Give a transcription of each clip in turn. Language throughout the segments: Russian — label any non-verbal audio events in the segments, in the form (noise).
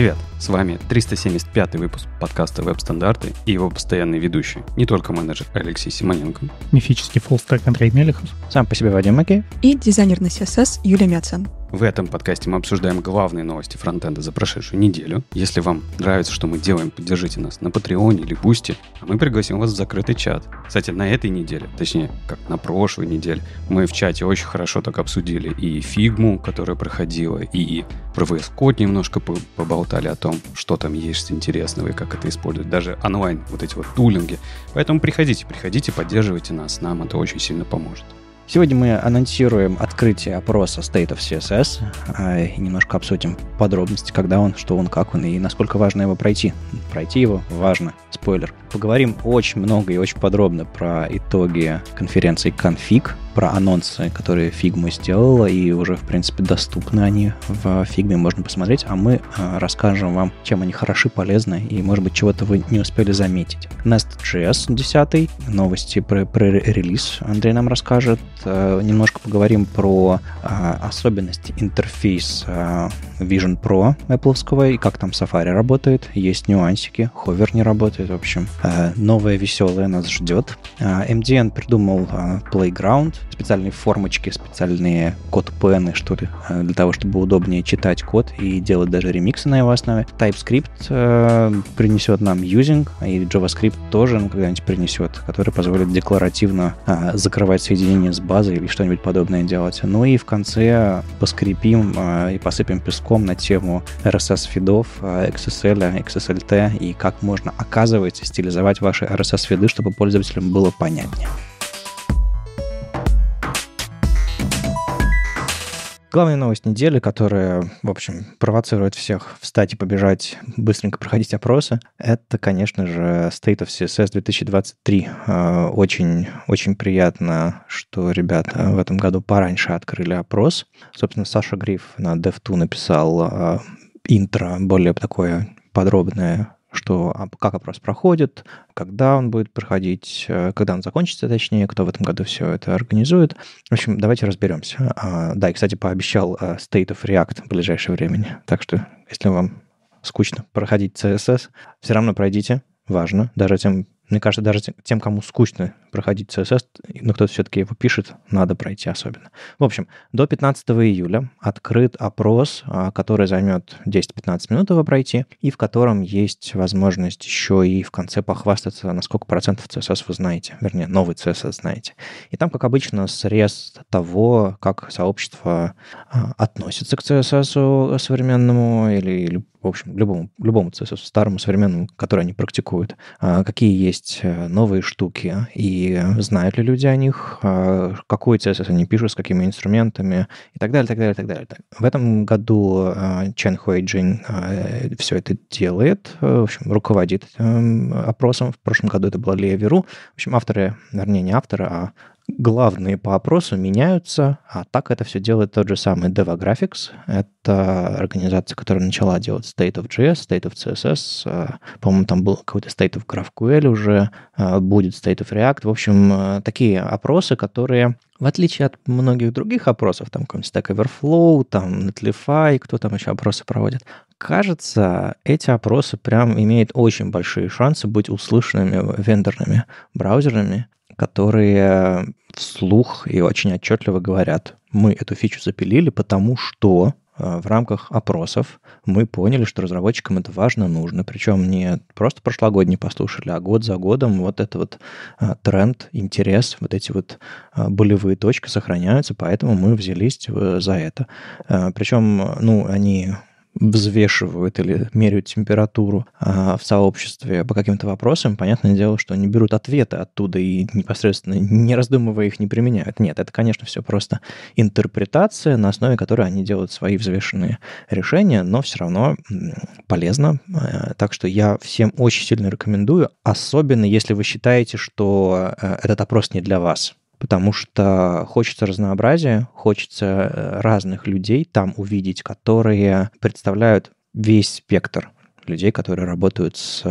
Привет! С вами 375 выпуск подкаста «Веб-стандарты» и его постоянный ведущий, не только менеджер Алексей Симоненко. Мифический фуллстек Андрей Мелехов. Сам по себе Вадим Макеев. И дизайнер на CSS Юлия Миацен. В этом подкасте мы обсуждаем главные новости фронтенда за прошедшую неделю. Если вам нравится, что мы делаем, поддержите нас на Патреоне или Бусти, а мы пригласим вас в закрытый чат. Кстати, на этой неделе, точнее, как на прошлой неделе, мы в чате очень хорошо так обсудили и фигму, которая проходила, и про VS Code немножко поболтали о том, что там есть интересного и как это использовать. Даже онлайн вот эти вот тулинги. Поэтому приходите, приходите, поддерживайте нас, нам это очень сильно поможет. Сегодня мы анонсируем открытие опроса State of CSS а, и немножко обсудим подробности, когда он, что он, как он и насколько важно его пройти. Пройти его важно. Спойлер. Поговорим очень много и очень подробно про итоги конференции Config, про анонсы, которые Figma сделала, и уже, в принципе, доступны они в Figma, можно посмотреть, а мы э, расскажем вам, чем они хороши, полезны, и, может быть, чего-то вы не успели заметить. Nest.js 10, новости про, про релиз Андрей нам расскажет, э, немножко поговорим про э, особенности интерфейса Vision Pro Apple, и как там Safari работает, есть нюансики, Hover не работает, в общем, новое веселое нас ждет. MDN придумал Playground, специальные формочки, специальные код-пены, что ли, э, для того, чтобы удобнее читать код и делать даже ремиксы на его основе. TypeScript э, принесет нам using, и JavaScript тоже ну, когда-нибудь принесет, который позволит декларативно э, закрывать соединение с базой или что-нибудь подобное делать. Ну и в конце поскрипим э, и посыпем песком на тему RSS-фидов, э, XSL, XSLT и как можно, оказывается, стилизовать ваши RSS-фиды, чтобы пользователям было понятнее. Главная новость недели, которая, в общем, провоцирует всех встать и побежать, быстренько проходить опросы, это, конечно же, State of CSS 2023. Э, очень, очень приятно, что ребята в этом году пораньше открыли опрос. Собственно, Саша Гриф на Dev2 написал э, интро, более такое подробное что а, как опрос проходит, когда он будет проходить, э, когда он закончится, точнее, кто в этом году все это организует. В общем, давайте разберемся. А, да, и, кстати, пообещал э, State of React в ближайшее время. Так что, если вам скучно проходить CSS, все равно пройдите, важно, даже тем мне кажется, даже тем, кому скучно проходить CSS, но кто-то все-таки его пишет, надо пройти особенно. В общем, до 15 июля открыт опрос, а, который займет 10-15 минут его пройти, и в котором есть возможность еще и в конце похвастаться, на сколько процентов CSS вы знаете, вернее, новый CSS знаете. И там, как обычно, срез того, как сообщество а, относится к CSS современному или, в общем, любому, любому CSS, старому, современному, который они практикуют, а, какие есть э, новые штуки, и знают ли люди о них, а, какой CSS они пишут, с какими инструментами, и так далее, так далее, так далее. В этом году а, Чен Хуэйджин все это делает, в общем, руководит эм, опросом. В прошлом году это была Лея Веру. В общем, авторы, вернее, не авторы, а главные по опросу меняются, а так это все делает тот же самый Devographics. Это организация, которая начала делать State of JS, State of CSS. А, по-моему, там был какой-то State of GraphQL уже, а, будет State of React. В общем, а, такие опросы, которые в отличие от многих других опросов, там какой-нибудь Stack Overflow, там Netlify, кто там еще опросы проводит, кажется, эти опросы прям имеют очень большие шансы быть услышанными вендорными браузерами, которые вслух и очень отчетливо говорят, мы эту фичу запилили, потому что э, в рамках опросов мы поняли, что разработчикам это важно, нужно. Причем не просто прошлогодний послушали, а год за годом вот этот вот э, тренд, интерес, вот эти вот э, болевые точки сохраняются, поэтому мы взялись за это. Причем, ну, они взвешивают или меряют температуру а, в сообществе по каким-то вопросам, понятное дело, что они берут ответы оттуда и непосредственно, не раздумывая их, не применяют. Нет, это, конечно, все просто интерпретация, на основе которой они делают свои взвешенные решения, но все равно полезно. А, так что я всем очень сильно рекомендую, особенно если вы считаете, что э, этот опрос не для вас потому что хочется разнообразия, хочется э, разных людей там увидеть, которые представляют весь спектр людей, которые работают с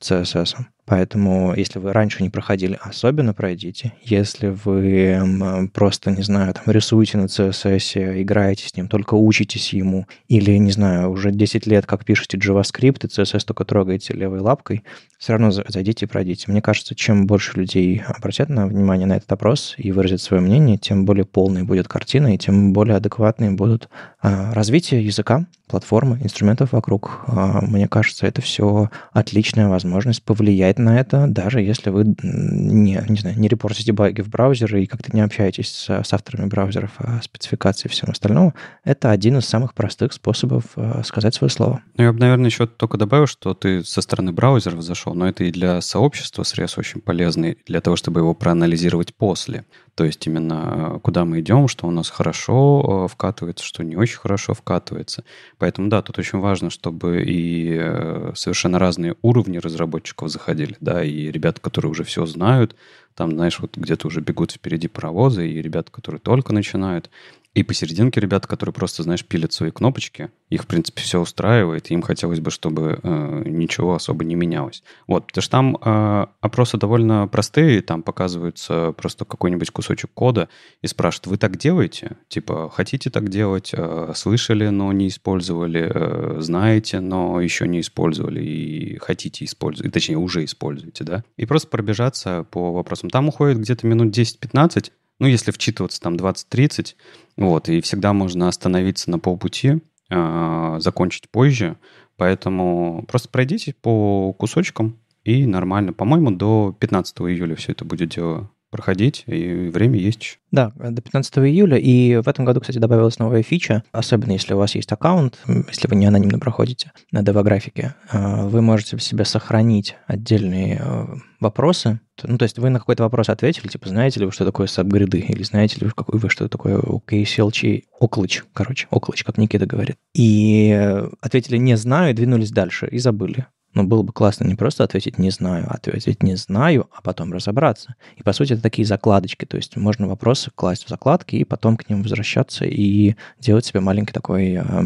CSS. Поэтому, если вы раньше не проходили, особенно пройдите. Если вы просто, не знаю, там, рисуете на CSS, играете с ним, только учитесь ему, или, не знаю, уже 10 лет как пишете JavaScript, и CSS только трогаете левой лапкой, все равно зайдите и пройдите. Мне кажется, чем больше людей обратят на внимание на этот опрос и выразят свое мнение, тем более полной будет картина, и тем более адекватные будут а, развитие языка, платформы, инструментов вокруг. А, мне кажется, это все отличная возможность повлиять на это, даже если вы не, не знаю, не репортите баги в браузере и как-то не общаетесь с, с авторами браузеров о спецификации и всем остальном. Это один из самых простых способов а, сказать свое слово. Ну, я бы, наверное, еще только добавил, что ты со стороны браузеров зашел, но это и для сообщества срез очень полезный, для того, чтобы его проанализировать после. То есть именно э, куда мы идем, что у нас хорошо э, вкатывается, что не очень хорошо вкатывается. Поэтому да, тут очень важно, чтобы и э, совершенно разные уровни разработчиков заходили, да, и ребята, которые уже все знают, там, знаешь, вот где-то уже бегут впереди паровозы, и ребята, которые только начинают, и посерединке ребята, которые просто, знаешь, пилят свои кнопочки, их, в принципе, все устраивает, и им хотелось бы, чтобы э, ничего особо не менялось. Вот, потому что там э, опросы довольно простые, там показывается просто какой-нибудь кусочек кода и спрашивают, вы так делаете? Типа, хотите так делать? Э, слышали, но не использовали? Э, знаете, но еще не использовали и хотите использовать, точнее, уже используете, да? И просто пробежаться по вопросам. Там уходит где-то минут 10-15, ну, если вчитываться, там 20-30, вот, и всегда можно остановиться на полпути, э, закончить позже, поэтому просто пройдите по кусочкам, и нормально. По-моему, до 15 июля все это будет дело проходить, и время есть. Да, до 15 июля. И в этом году, кстати, добавилась новая фича, особенно если у вас есть аккаунт, если вы не анонимно проходите на девографике, а, вы можете себе сохранить отдельные а, вопросы. Ну, то есть вы на какой-то вопрос ответили, типа, знаете ли вы, что такое сабгриды, или знаете ли вы, какой вы, что такое OKCLC, Оклыч, короче, Оклыч, как Никита говорит. И э, ответили «не знаю», и двинулись дальше, и забыли. Но было бы классно не просто ответить «не знаю», а ответить «не знаю», а потом разобраться. И, по сути, это такие закладочки. То есть можно вопросы класть в закладки и потом к ним возвращаться и делать себе маленький такой э,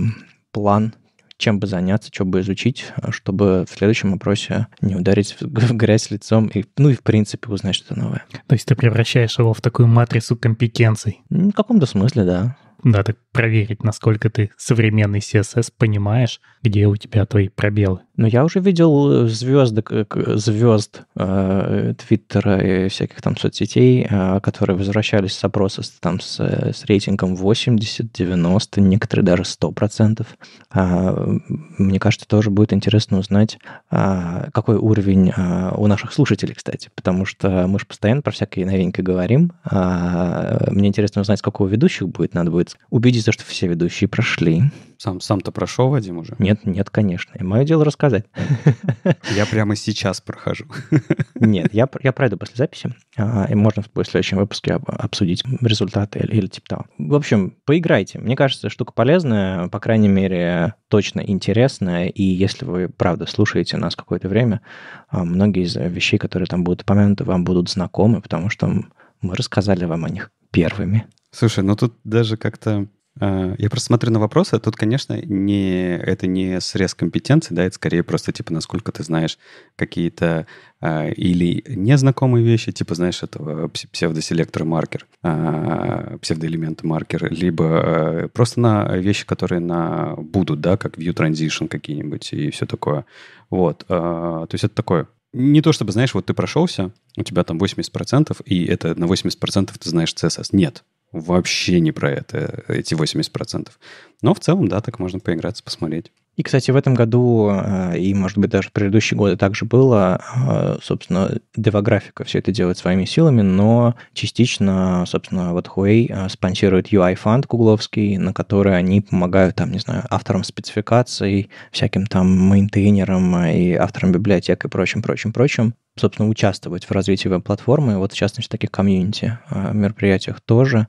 план, чем бы заняться, что бы изучить, чтобы в следующем опросе не ударить в грязь лицом и, ну и, в принципе, узнать что-то новое. То есть ты превращаешь его в такую матрицу компетенций? В каком-то смысле, да. Да, так проверить, насколько ты современный CSS понимаешь, где у тебя твои пробелы. Но я уже видел звезды, звезд э, Твиттера и всяких там соцсетей, э, которые возвращались с опроса там, с, с рейтингом 80, 90, некоторые даже 100%. Э, мне кажется, тоже будет интересно узнать, э, какой уровень э, у наших слушателей, кстати, потому что мы же постоянно про всякие новинки говорим. Э, мне интересно узнать, сколько у ведущих будет. Надо будет убедиться, что все ведущие прошли. Сам, сам-то прошел, Вадим, уже? Нет, нет, конечно. И мое дело рассказать. (laughs) Я прямо сейчас прохожу. (laughs) Нет, я, я пройду после записи, а, и можно в следующем выпуске обсудить результаты или, или типа того. В общем, поиграйте. Мне кажется, штука полезная, по крайней мере, точно интересная, и если вы, правда, слушаете нас какое-то время, а, многие из вещей, которые там будут упомянуты, вам будут знакомы, потому что мы рассказали вам о них первыми. Слушай, ну тут даже как-то я просто смотрю на вопросы, а тут, конечно, не, это не срез компетенций, да, это скорее просто, типа, насколько ты знаешь какие-то а, или незнакомые вещи, типа, знаешь, этого псевдоселектора маркер, а, псевдоэлемента маркер, либо а, просто на вещи, которые на будут, да, как view transition какие-нибудь и все такое. Вот, а, то есть это такое не то чтобы, знаешь, вот ты прошелся, у тебя там 80%, и это на 80% ты знаешь CSS. Нет, вообще не про это, эти 80%. Но в целом, да, так можно поиграться, посмотреть. И, кстати, в этом году, э, и, может быть, даже в предыдущие годы также было, э, собственно, девографика все это делает своими силами, но частично, собственно, вот Huawei э, спонсирует UI-фонд гугловский, на который они помогают, там, не знаю, авторам спецификаций, всяким там мейнтейнерам и авторам библиотек и прочим, прочим, прочим собственно, участвовать в развитии веб-платформы, вот в частности в таких комьюнити мероприятиях тоже.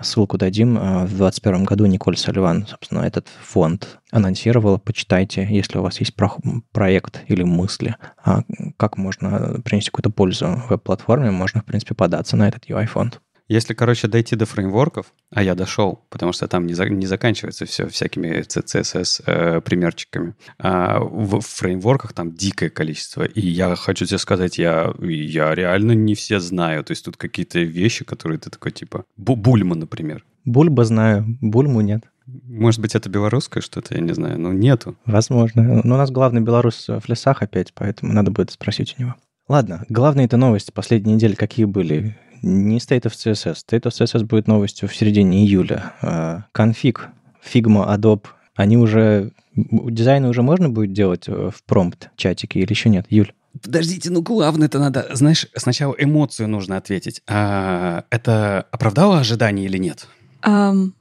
Ссылку дадим. Э, в 2021 году Николь Сальван, собственно, этот фонд анонсировала. Почитайте, если у вас есть про- проект или мысли, а как можно принести какую-то пользу веб-платформе, можно, в принципе, податься на этот UI-фонд. Если, короче, дойти до фреймворков, а я дошел, потому что там не, за, не заканчивается все всякими CSS э, примерчиками, а в фреймворках там дикое количество. И я хочу тебе сказать, я, я реально не все знаю. То есть тут какие-то вещи, которые ты такой, типа, Бульма, например. Бульба знаю, Бульму нет. Может быть, это белорусское что-то, я не знаю, но нету. Возможно. Но у нас главный белорус в лесах опять, поэтому надо будет спросить у него. Ладно, главные это новости последней недели какие были? Не State of CSS. State of CSS будет новостью в середине июля. А, конфиг, Figma, Adobe, они уже... Дизайны уже можно будет делать э, в промпт чатике или еще нет? Юль? Подождите, ну главное это надо, знаешь, сначала эмоцию нужно ответить. А, это оправдало ожидания или нет? Um,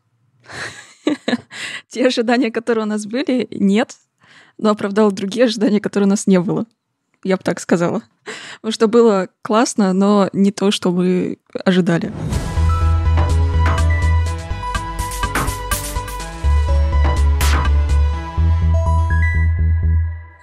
(laughs) те ожидания, которые у нас были, нет, но оправдало другие ожидания, которые у нас не было. Я бы так сказала. Потому что было классно, но не то, что мы ожидали.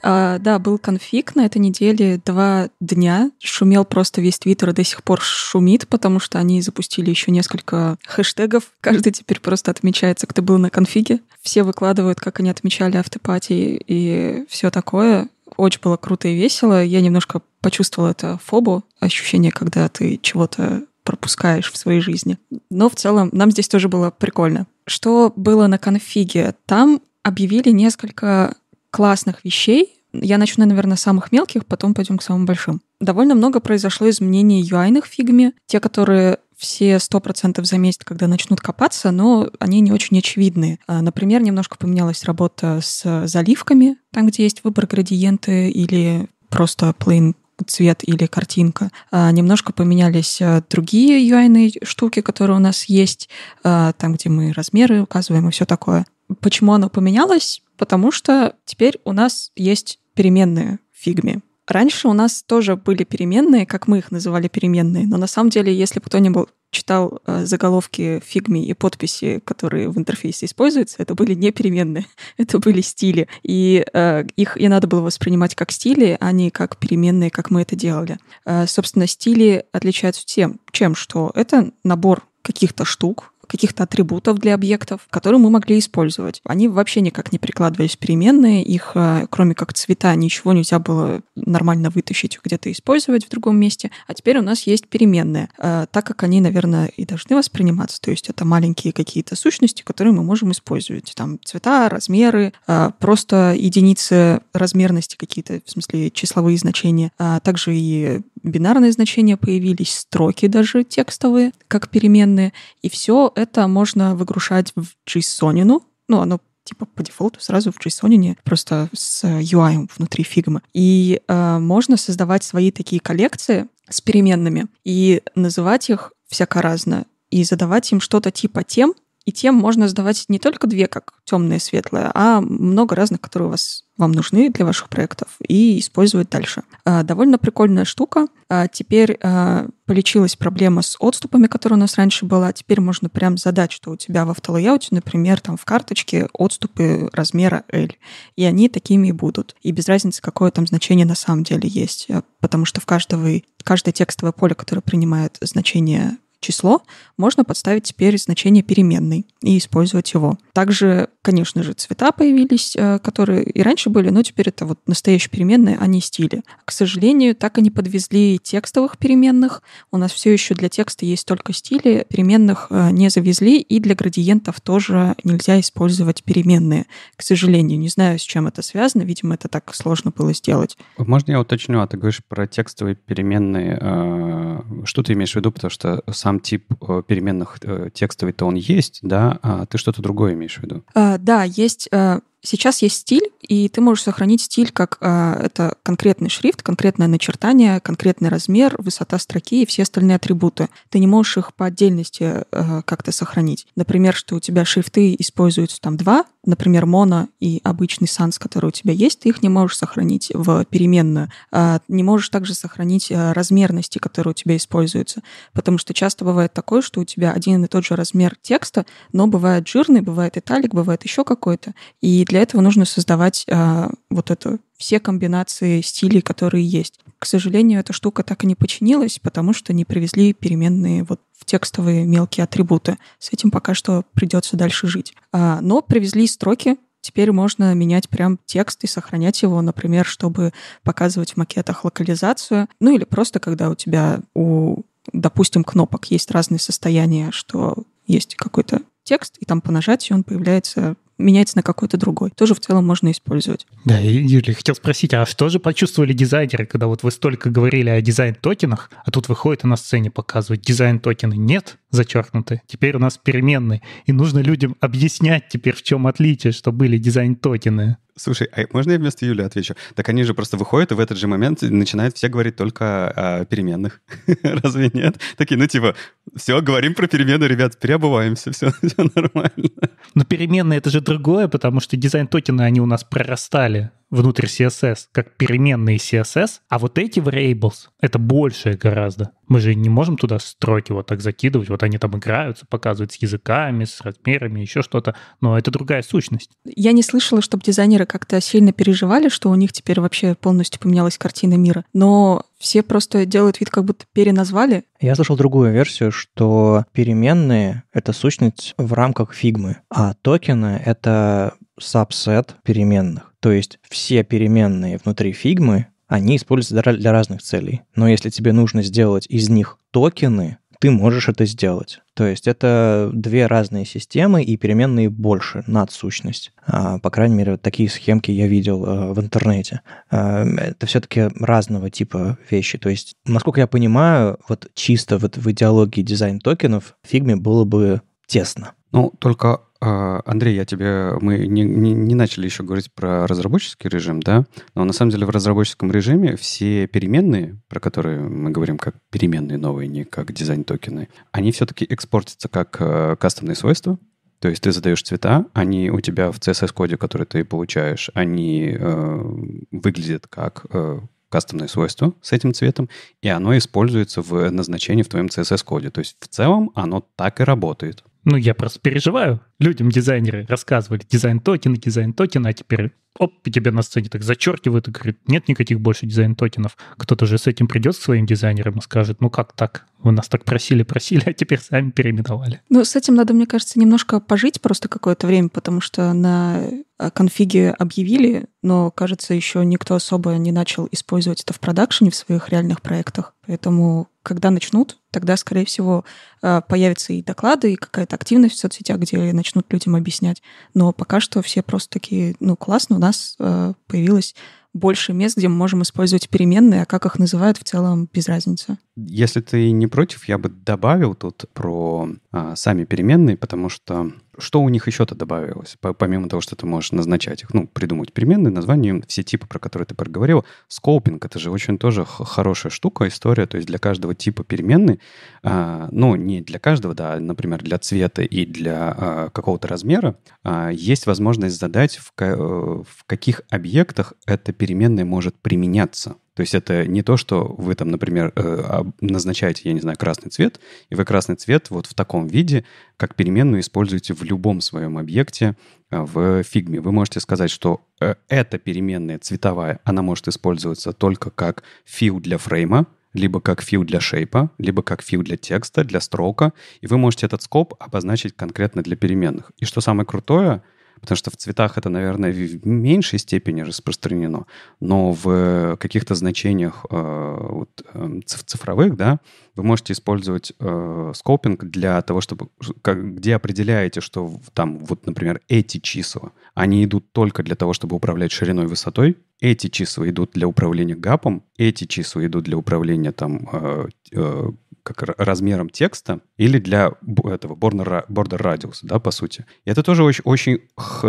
А, да, был конфиг на этой неделе два дня. Шумел просто весь твиттер до сих пор шумит, потому что они запустили еще несколько хэштегов. Каждый теперь просто отмечается, кто был на конфиге. Все выкладывают, как они отмечали автопатии и все такое. Очень было круто и весело. Я немножко почувствовала это фобу, ощущение, когда ты чего-то пропускаешь в своей жизни. Но в целом нам здесь тоже было прикольно. Что было на конфиге? Там объявили несколько классных вещей. Я начну, наверное, с самых мелких, потом пойдем к самым большим. Довольно много произошло изменений UI-ных фигме. Те, которые все сто процентов заметят, когда начнут копаться, но они не очень очевидные. А, например, немножко поменялась работа с заливками, там, где есть выбор градиенты или просто plain цвет или картинка. А, немножко поменялись а, другие UI штуки, которые у нас есть, там, где мы размеры указываем и все такое. Почему оно поменялось? Потому что теперь у нас есть переменные в фигме. Раньше у нас тоже были переменные, как мы их называли переменные, но на самом деле, если бы кто-нибудь читал э, заголовки фигмы и подписи, которые в интерфейсе используются, это были не переменные, (laughs) это были стили. И э, их и надо было воспринимать как стили, а не как переменные, как мы это делали. Э, собственно, стили отличаются тем, чем что это набор каких-то штук, каких-то атрибутов для объектов, которые мы могли использовать. Они вообще никак не прикладывались в переменные, их, э, кроме как цвета, ничего нельзя было нормально вытащить где-то использовать в другом месте. А теперь у нас есть переменные, э, так как они, наверное, и должны восприниматься. То есть это маленькие какие-то сущности, которые мы можем использовать. Там цвета, размеры, э, просто единицы размерности какие-то, в смысле числовые значения. А также и бинарные значения появились, строки даже текстовые, как переменные. И все это можно выгружать в JSON. Ну, оно типа по дефолту сразу в JSON, просто с UI внутри фигмы. И э, можно создавать свои такие коллекции с переменными и называть их всяко разно и задавать им что-то типа тем, и тем можно сдавать не только две, как темное и светлое, а много разных, которые у вас вам нужны для ваших проектов, и использовать дальше. А, довольно прикольная штука. А, теперь а, полечилась проблема с отступами, которая у нас раньше была. Теперь можно прям задать, что у тебя в автолейауте, например, там в карточке отступы размера L. И они такими и будут. И без разницы, какое там значение на самом деле есть. Потому что в каждого, каждое текстовое поле, которое принимает значение число, можно подставить теперь значение переменной и использовать его. Также, конечно же, цвета появились, э, которые и раньше были, но теперь это вот настоящие переменные, а не стили. К сожалению, так и не подвезли текстовых переменных. У нас все еще для текста есть только стили, переменных э, не завезли, и для градиентов тоже нельзя использовать переменные. К сожалению, не знаю, с чем это связано, видимо, это так сложно было сделать. Можно я уточню, а ты говоришь про текстовые переменные. Э, что ты имеешь в виду? Потому что сам сам тип э, переменных э, текстовый-то он есть, да, а ты что-то другое имеешь в виду? А, да, есть э, Сейчас есть стиль, и ты можешь сохранить стиль как э, это конкретный шрифт, конкретное начертание, конкретный размер, высота строки и все остальные атрибуты. Ты не можешь их по отдельности э, как-то сохранить. Например, что у тебя шрифты используются там два, например, моно и обычный санс, который у тебя есть, ты их не можешь сохранить в переменную. Э, не можешь также сохранить э, размерности, которые у тебя используются, потому что часто бывает такое, что у тебя один и тот же размер текста, но бывает жирный, бывает италик, бывает еще какой-то, и для этого нужно создавать а, вот это все комбинации стилей, которые есть. К сожалению, эта штука так и не починилась, потому что не привезли переменные вот текстовые мелкие атрибуты. С этим пока что придется дальше жить. А, но привезли строки, теперь можно менять прям текст и сохранять его, например, чтобы показывать в макетах локализацию, ну или просто когда у тебя у, допустим, кнопок есть разные состояния, что есть какой-то текст, и там по нажатию он появляется меняется на какой-то другой. Тоже в целом можно использовать. Да, Юлия, хотел спросить, а что же почувствовали дизайнеры, когда вот вы столько говорили о дизайн-токенах, а тут выходит и на сцене показывают дизайн-токены? Нет, зачеркнуты. Теперь у нас переменные. И нужно людям объяснять теперь, в чем отличие, что были дизайн-токены. Слушай, а можно я вместо Юли отвечу? Так они же просто выходят и в этот же момент начинают все говорить только о переменных. (laughs) Разве нет? Такие, ну типа, все, говорим про перемены, ребят, переобуваемся, все, (laughs) все нормально. Но переменные — это же другое, потому что дизайн-токены, они у нас прорастали внутрь CSS, как переменные CSS, а вот эти variables — это большее гораздо. Мы же не можем туда строки вот так закидывать, вот они там играются, показывают с языками, с размерами, еще что-то, но это другая сущность. Я не слышала, чтобы дизайнеры как-то сильно переживали, что у них теперь вообще полностью поменялась картина мира, но все просто делают вид, как будто переназвали. Я слышал другую версию, что переменные — это сущность в рамках фигмы, а токены — это сабсет переменных. То есть все переменные внутри фигмы, они используются для разных целей. Но если тебе нужно сделать из них токены, ты можешь это сделать. То есть это две разные системы, и переменные больше, надсущность. А, по крайней мере, вот такие схемки я видел а, в интернете. А, это все-таки разного типа вещи. То есть, насколько я понимаю, вот чисто вот в идеологии дизайн токенов в фигме было бы тесно. Ну, только Андрей, я тебе... Мы не, не, не начали еще говорить про разработческий режим, да? Но на самом деле в разработческом режиме все переменные, про которые мы говорим как переменные новые, не как дизайн-токены, они все-таки экспортятся как э, кастомные свойства, то есть ты задаешь цвета, они у тебя в CSS-коде, который ты получаешь, они э, выглядят как э, кастомное свойство с этим цветом, и оно используется в назначении в твоем CSS-коде. То есть в целом оно так и работает. Ну, я просто переживаю. Людям дизайнеры рассказывали дизайн-токены, дизайн-токены, а теперь оп, и тебе на сцене так зачеркивают и говорят, нет никаких больше дизайн-токенов. Кто-то же с этим придет к своим дизайнерам и скажет, ну как так? Вы нас так просили-просили, а теперь сами переименовали. Ну, с этим надо, мне кажется, немножко пожить просто какое-то время, потому что на э, конфиге объявили, но, кажется, еще никто особо не начал использовать это в продакшене в своих реальных проектах. Поэтому, когда начнут, тогда, скорее всего, э, появятся и доклады, и какая-то активность в соцсетях, где начнут людям объяснять. Но пока что все просто такие, ну, классно, нас э, появилась больше мест, где мы можем использовать переменные, а как их называют в целом без разницы. Если ты не против, я бы добавил тут про а, сами переменные, потому что что у них еще-то добавилось, помимо того, что ты можешь назначать их, ну, придумать переменные, названия, все типы, про которые ты проговорил. Скопинг — это же очень тоже хорошая штука, история, то есть для каждого типа переменной, а, ну, не для каждого, да, например, для цвета и для а, какого-то размера, а, есть возможность задать, в, э, в каких объектах эта переменная может применяться. То есть это не то, что вы там, например, э, назначаете, я не знаю, красный цвет, и вы красный цвет вот в таком виде, как переменную, используете в любом своем объекте э, в фигме. Вы можете сказать, что э, эта переменная цветовая, она может использоваться только как фил для фрейма, либо как фил для шейпа, либо как фил для текста, для строка, и вы можете этот скоп обозначить конкретно для переменных. И что самое крутое — потому что в цветах это, наверное, в меньшей степени распространено, но в каких-то значениях э, вот, э, цифровых, да, вы можете использовать э, скопинг для того, чтобы, как, где определяете, что там, вот, например, эти числа, они идут только для того, чтобы управлять шириной и высотой, эти числа идут для управления гапом, эти числа идут для управления там э, э, как размером текста или для этого border, radius, да, по сути. Это тоже очень, очень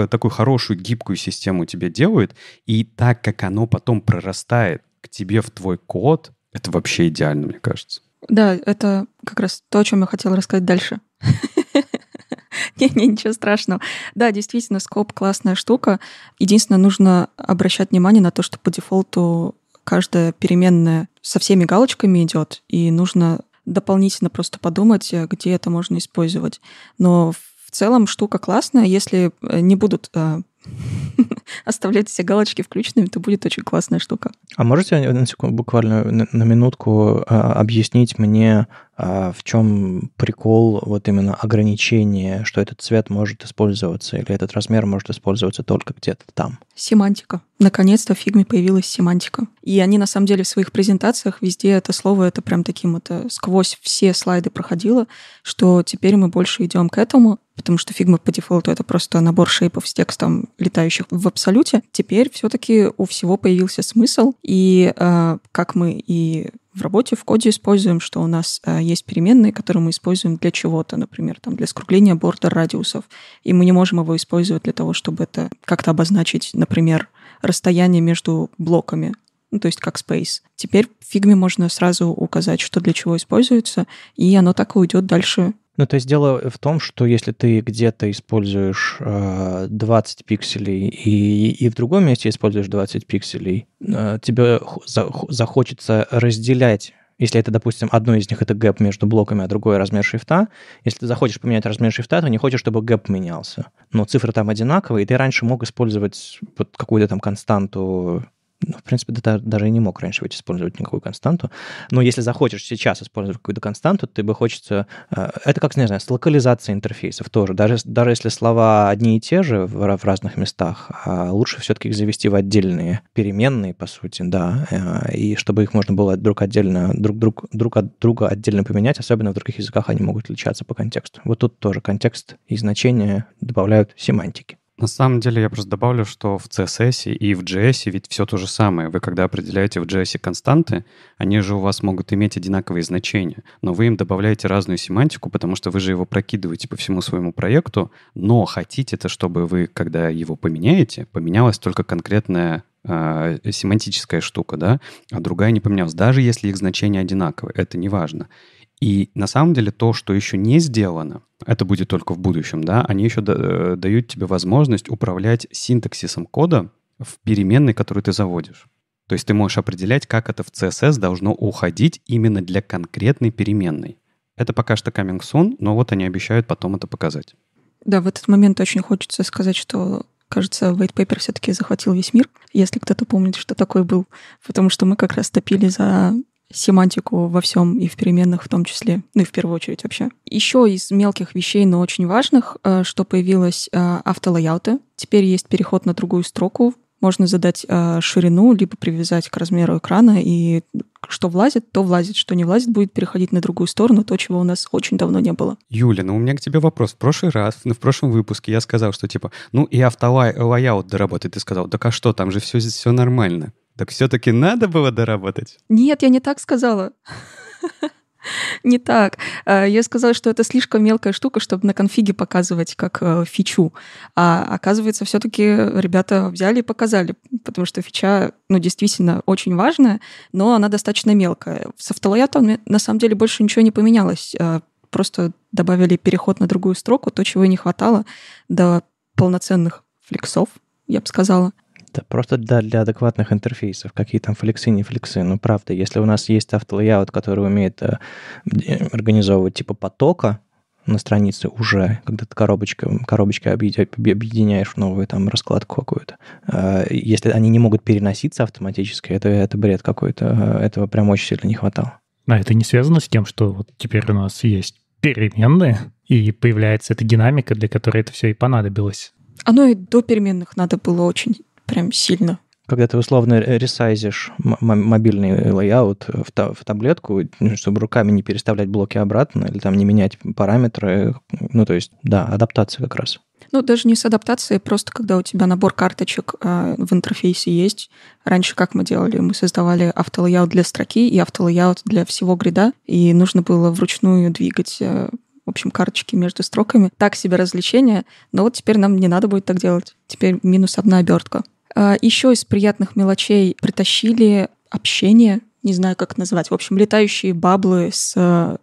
такую хорошую гибкую систему тебе делает, и так как оно потом прорастает к тебе в твой код, это вообще идеально, мне кажется. Да, это как раз то, о чем я хотела рассказать дальше. (laughs) Не, ничего страшного. Да, действительно, скоп классная штука. Единственное, нужно обращать внимание на то, что по дефолту каждая переменная со всеми галочками идет, и нужно дополнительно просто подумать, э, где это можно использовать. Но целом штука классная. Если э, не будут э, (laughs) оставлять все галочки включенными, то будет очень классная штука. А можете на секунду, буквально на, на минутку а, объяснить мне, а, в чем прикол вот именно ограничения, что этот цвет может использоваться или этот размер может использоваться только где-то там? Семантика. Наконец-то в фигме появилась семантика. И они на самом деле в своих презентациях везде это слово, это прям таким это сквозь все слайды проходило, что теперь мы больше идем к этому, потому что фигма по дефолту это просто набор шейпов с текстом, летающих в абсолюте. Теперь все-таки у всего появился смысл, и э, как мы и в работе, в коде используем, что у нас э, есть переменные, которые мы используем для чего-то, например, там, для скругления border радиусов, и мы не можем его использовать для того, чтобы это как-то обозначить, например, расстояние между блоками, ну, то есть как space. Теперь в фигме можно сразу указать, что для чего используется, и оно так и уйдет дальше ну, то есть дело в том, что если ты где-то используешь э, 20 пикселей и, и в другом месте используешь 20 пикселей, э, тебе за, захочется разделять если это, допустим, одно из них это гэп между блоками, а другое размер шрифта, если ты захочешь поменять размер шрифта, то не хочешь, чтобы гэп менялся. Но цифры там одинаковые, и ты раньше мог использовать вот какую-то там константу ну, в принципе, ты даже и не мог раньше ведь использовать никакую константу. Но если захочешь сейчас использовать какую-то константу, ты бы хочется... Э, это как, не знаю, с локализацией интерфейсов тоже. Даже, даже если слова одни и те же в, в разных местах, а лучше все-таки их завести в отдельные переменные, по сути, да, э, и чтобы их можно было друг отдельно, друг, друг, друг от друга отдельно поменять, особенно в других языках они могут отличаться по контексту. Вот тут тоже контекст и значения добавляют семантики. На самом деле я просто добавлю, что в CSS и в JS ведь все то же самое. Вы когда определяете в JS константы, они же у вас могут иметь одинаковые значения, но вы им добавляете разную семантику, потому что вы же его прокидываете по всему своему проекту, но хотите это, чтобы вы, когда его поменяете, поменялась только конкретная э, семантическая штука, да, а другая не поменялась. Даже если их значения одинаковые, это не важно. И на самом деле то, что еще не сделано, это будет только в будущем, да, они еще э, дают тебе возможность управлять синтаксисом кода в переменной, которую ты заводишь. То есть ты можешь определять, как это в CSS должно уходить именно для конкретной переменной. Это пока что coming soon, но вот они обещают потом это показать. Да, в этот момент очень хочется сказать, что кажется, white paper все-таки захватил весь мир, если кто-то помнит, что такое был, потому что мы как раз топили за семантику во всем и в переменных в том числе, ну и в первую очередь вообще. Еще из мелких вещей, но очень важных, э, что появилось э, автолайауты. Теперь есть переход на другую строку. Можно задать э, ширину, либо привязать к размеру экрана, и что влазит, то влазит, что не влазит, будет переходить на другую сторону, то, чего у нас очень давно не было. Юля, ну у меня к тебе вопрос. В прошлый раз, ну, в прошлом выпуске я сказал, что типа, ну и автолайаут доработать. Ты сказал, так а что, там же все, все нормально. Так все-таки надо было доработать? Нет, я не так сказала. (laughs) Не так. А, я сказала, что это слишком мелкая штука, чтобы на конфиге показывать как э, фичу. А оказывается, все-таки ребята взяли и показали, потому что фича, ну, действительно очень важная, но она достаточно мелкая. С автолоятом на самом деле больше ничего не поменялось. А, просто добавили переход на другую строку, то, чего не хватало до полноценных флексов, я бы сказала. Это просто для, для адекватных интерфейсов, какие там флексы, не флексы. Ну, правда, если у нас есть автолейаут, который умеет э, организовывать типа потока на странице уже, когда ты коробочка, коробочкой объединяешь в новую там раскладку какую-то. Э, если они не могут переноситься автоматически, это, это бред какой-то. Э, этого прям очень сильно не хватало. А это не связано с тем, что вот теперь у нас есть переменные, и появляется эта динамика, для которой это все и понадобилось. Оно и до переменных надо было очень прям сильно. Когда ты условно ресайзишь мобильный layout в, та в таблетку, чтобы руками не переставлять блоки обратно или там не менять параметры, ну, то есть, да, адаптация как раз. Ну, даже не с адаптацией, просто когда у тебя набор карточек э, в интерфейсе есть. Раньше как мы делали? Мы создавали автолейаут для строки и автолейаут для всего грида, и нужно было вручную двигать э, в общем, карточки между строками. Так себе развлечение, но вот теперь нам не надо будет так делать. Теперь минус одна обертка. А, Еще из приятных мелочей притащили общение, не знаю, как назвать, в общем, летающие баблы с э,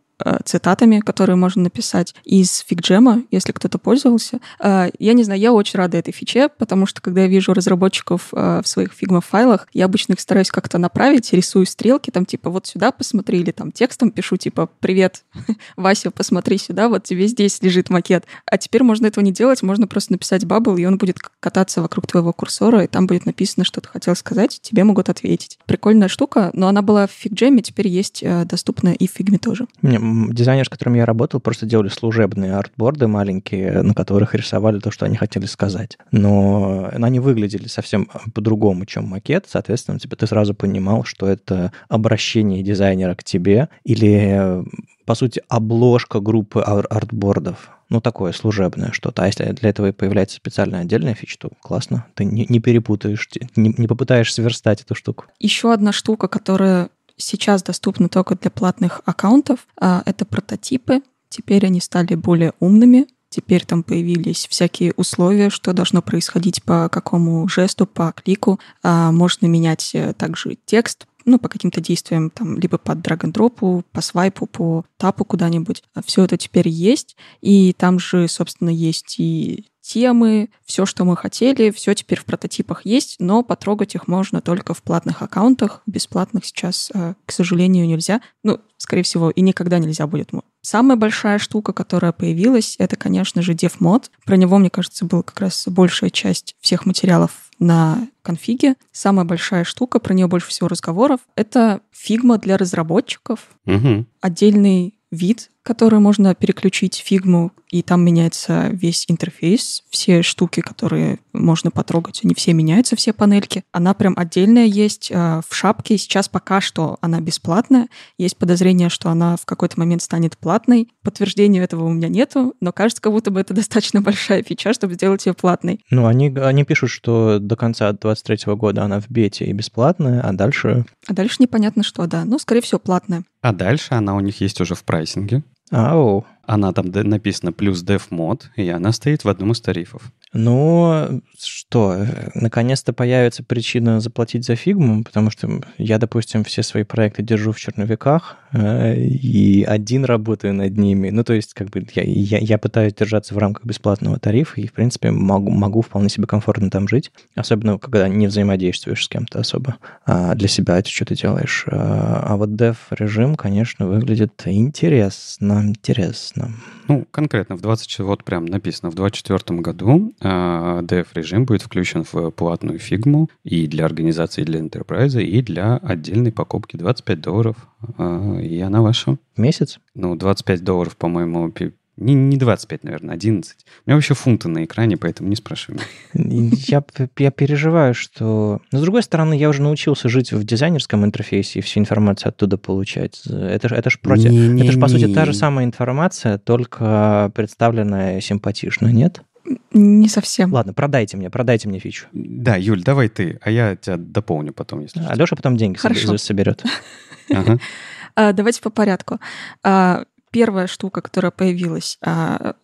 цитатами, которые можно написать, из FigJam'а, если кто-то пользовался. Э, я не знаю, я очень рада этой фиче, потому что когда я вижу разработчиков э, в своих Figma-файлах, я обычно их стараюсь как-то направить, рисую стрелки, там типа вот сюда посмотри, или там текстом пишу типа «Привет, (laughs) Вася, посмотри сюда, вот тебе здесь лежит макет». А теперь можно этого не делать, можно просто написать bubble, и он будет кататься вокруг твоего курсора, и там будет написано, что ты хотел сказать, тебе могут ответить. Прикольная штука, но она была в FigJam'е, теперь есть доступна и в фигме тоже. Дизайнер, с которым я работал, просто делали служебные артборды маленькие, на которых рисовали то, что они хотели сказать. Но они выглядели совсем по-другому, чем макет. Соответственно, типа, ты сразу понимал, что это обращение дизайнера к тебе или, по сути, обложка группы ар- артбордов ну, такое служебное что-то. А если для этого появляется специальная отдельная фича, то классно. Ты не, не перепутаешь, не, не попытаешься сверстать эту штуку. Еще одна штука, которая сейчас доступна только для платных аккаунтов, а, это прототипы. Теперь они стали более умными. Теперь там появились всякие условия, что должно происходить по какому жесту, по клику. А, можно менять э, также текст ну, по каким-то действиям, там, либо по драг-н-дропу, по свайпу, по тапу куда-нибудь. Все это теперь есть, и там же, собственно, есть и темы, все, что мы хотели, все теперь в прототипах есть, но потрогать их можно только в платных аккаунтах. Бесплатных сейчас, э, к сожалению, нельзя. Ну, скорее всего, и никогда нельзя будет. Самая большая штука, которая появилась, это, конечно же, Dev Mode. Про него, мне кажется, была как раз большая часть всех материалов на конфиге. Самая большая штука, про нее больше всего разговоров, это фигма для разработчиков. Угу. Отдельный вид, который можно переключить в фигму, и там меняется весь интерфейс, все штуки, которые можно потрогать, они все меняются, все панельки. Она прям отдельная есть э, в шапке. Сейчас пока что она бесплатная. Есть подозрение, что она в какой-то момент станет платной. Подтверждения этого у меня нету, но кажется, как будто бы это (laughs) достаточно большая фича, чтобы сделать ее платной. Ну, они, они пишут, что до конца 2023 года она в бете и бесплатная, а дальше... А дальше непонятно что, да. Ну, скорее всего, платная. А дальше она у них есть уже в прайсинге. Ау. Она там написано плюс dev мод, и она стоит в одном из тарифов. Ну, что, наконец-то появится причина заплатить за фигму, потому что я, допустим, все свои проекты держу в черновиках, э, и один работаю над ними. Ну, то есть, как бы я, я, я пытаюсь держаться в рамках бесплатного тарифа, и, в принципе, могу, могу вполне себе комфортно там жить, особенно когда не взаимодействуешь с кем-то особо. А для себя это что ты делаешь. А, а вот dev режим, конечно, выглядит интересно, интересно. Ну, конкретно в 20, вот прям написано, в 2024 году э, DF-режим будет включен в платную фигму и для организации, и для enterprise, и для отдельной покупки 25 долларов, э, и она ваша. В месяц? Ну, 25 долларов, по-моему, не, не 25, наверное, 11. У меня вообще фунты на экране, поэтому не спрашивай (laughs) Я, я переживаю, что... Но, с другой стороны, я уже научился жить в дизайнерском интерфейсе и всю информацию оттуда получать. Это, это же против... Не, не, это же, по сути, та же самая информация, только представленная симпатично, нет? Не совсем. Ладно, продайте мне, продайте мне фичу. Да, Юль, давай ты, а я тебя дополню потом, если А Леша потом деньги Хорошо. соберет. Ага. (laughs) А, давайте по порядку. Первая штука, которая появилась, а,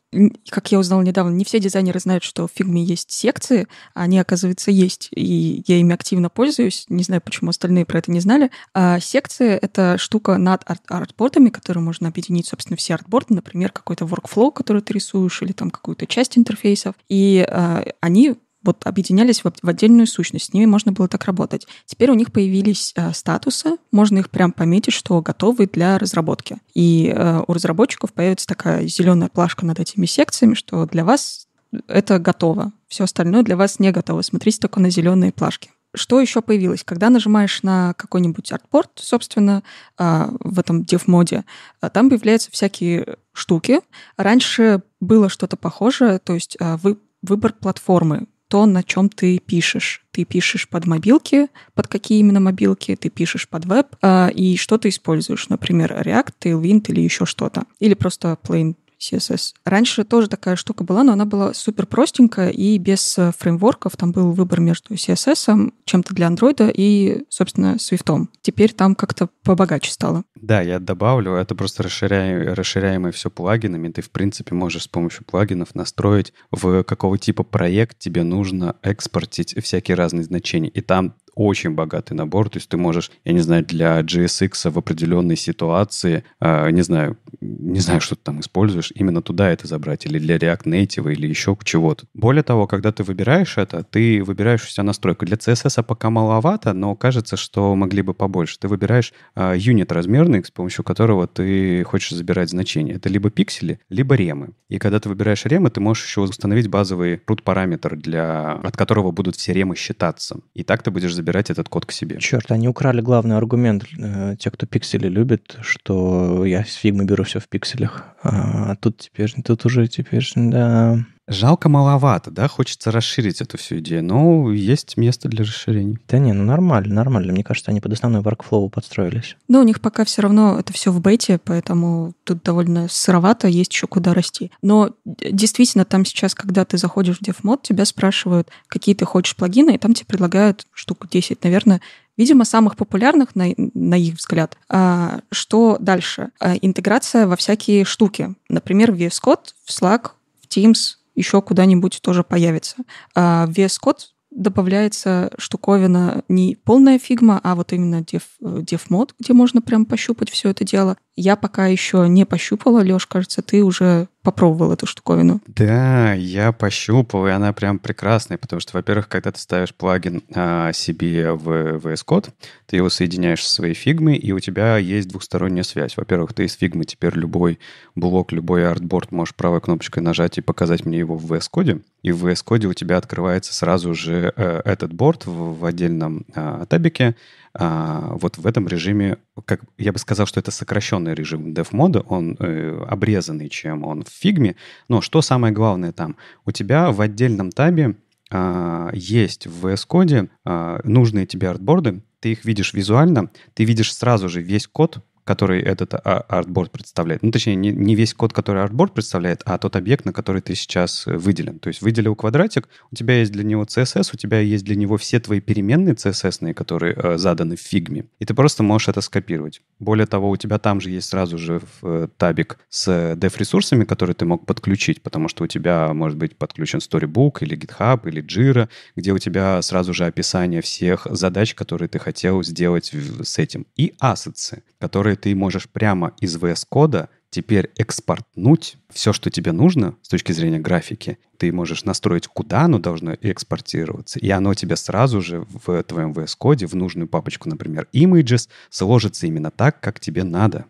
как я узнала недавно, не все дизайнеры знают, что в фигме есть секции, а они, оказывается, есть, и я ими активно пользуюсь. Не знаю, почему остальные про это не знали. А секции — это штука над арт артбордами, которые можно объединить, собственно, все артборды, например, какой-то workflow, который ты рисуешь, или там какую-то часть интерфейсов. И а, они вот объединялись в, отдельную сущность, с ними можно было так работать. Теперь у них появились э, статусы, можно их прям пометить, что готовы для разработки. И э, у разработчиков появится такая зеленая плашка над этими секциями, что для вас это готово. Все остальное для вас не готово. Смотрите только на зеленые плашки. Что еще появилось? Когда нажимаешь на какой-нибудь артпорт, собственно, э, в этом dev-моде, э, там появляются всякие штуки. Раньше было что-то похожее, то есть э, вы выбор платформы то, на чем ты пишешь. Ты пишешь под мобилки, под какие именно мобилки, ты пишешь под веб, э, и что ты используешь, например, React, Tailwind или еще что-то. Или просто plain CSS. Раньше тоже такая штука была, но она была супер простенькая и без э, фреймворков. Там был выбор между CSS, чем-то для андроида и, собственно, Swift. Теперь там как-то побогаче стало. Да, я добавлю, это просто расширяем, расширяемое все плагинами. Ты, в принципе, можешь с помощью плагинов настроить, в какого типа проект тебе нужно экспортить всякие разные значения. И там очень богатый набор, то есть ты можешь, я не знаю, для JSX в определенной ситуации, э, не знаю, не знаю, что ты там используешь, именно туда это забрать, или для React Native, или еще чего-то. Более того, когда ты выбираешь это, ты выбираешь у себя настройку. Для CSS пока маловато, но кажется, что могли бы побольше. Ты выбираешь э, юнит размерный, с помощью которого ты хочешь забирать значения. Это либо пиксели, либо ремы. И когда ты выбираешь ремы, ты можешь еще установить базовый root параметр, для, от которого будут все ремы считаться. И так ты будешь забирать этот код к себе. Черт, они украли главный аргумент, э, те, кто пиксели любит, что я с фигмы беру все в пикселях. А тут теперь, тут уже теперь, да... Жалко маловато, да? Хочется расширить эту всю идею, но есть место для расширений. Да не, ну нормально, нормально. Мне кажется, они под основной workflow подстроились. Но у них пока все равно это все в бете, поэтому тут довольно сыровато, есть еще куда расти. Но действительно, там сейчас, когда ты заходишь в DevMod, тебя спрашивают, какие ты хочешь плагины, и там тебе предлагают штук 10, наверное, видимо, самых популярных, на, на их взгляд. А, что дальше? А, интеграция во всякие штуки. Например, в VS Code, в Slack, в Teams, еще куда-нибудь тоже появится. А в VS Code добавляется штуковина не полная фигма, а вот именно dev, dev mode, где можно прям пощупать все это дело. Я пока еще не пощупала. Леш, кажется, ты уже попробовал эту штуковину. Да, я пощупал, и она прям прекрасная, потому что, во-первых, когда ты ставишь плагин а, себе в VS Code, ты его соединяешь со своей фигмой, и у тебя есть двухсторонняя связь. Во-первых, ты из фигмы теперь любой блок, любой artboard можешь правой кнопочкой нажать и показать мне его в VS Code, и в VS Code у тебя открывается сразу же э, этот board в, в отдельном э, табике, а, вот в этом режиме, как я бы сказал, что это сокращенный режим dev mode'а, он э, обрезанный, чем он в фигме. Но что самое главное там? У тебя в отдельном табе а, есть в VS Code а, нужные тебе artboard'ы, ты их видишь визуально, ты видишь сразу же весь код, который этот а, artboard представляет. Ну, точнее, не, не весь код, который artboard представляет, а тот объект, на который ты сейчас э, выделен. То есть выделил квадратик, у тебя есть для него CSS, у тебя есть для него все твои переменные CSS, которые э, заданы в фигме, и ты просто можешь это скопировать. Более того, у тебя там же есть сразу же в, э, табик с dev-ресурсами, которые ты мог подключить, потому что у тебя может быть подключен Storybook или GitHub или Jira, где у тебя сразу же описание всех задач, которые ты хотел сделать с этим. И assets'ы, которые ты можешь прямо из VS Code'а теперь экспортнуть все, что тебе нужно с точки зрения графики. Ты можешь настроить, куда оно должно экспортироваться, и оно тебе сразу же в твоем VS Code'е в нужную папочку, например, images, сложится именно так, как тебе надо.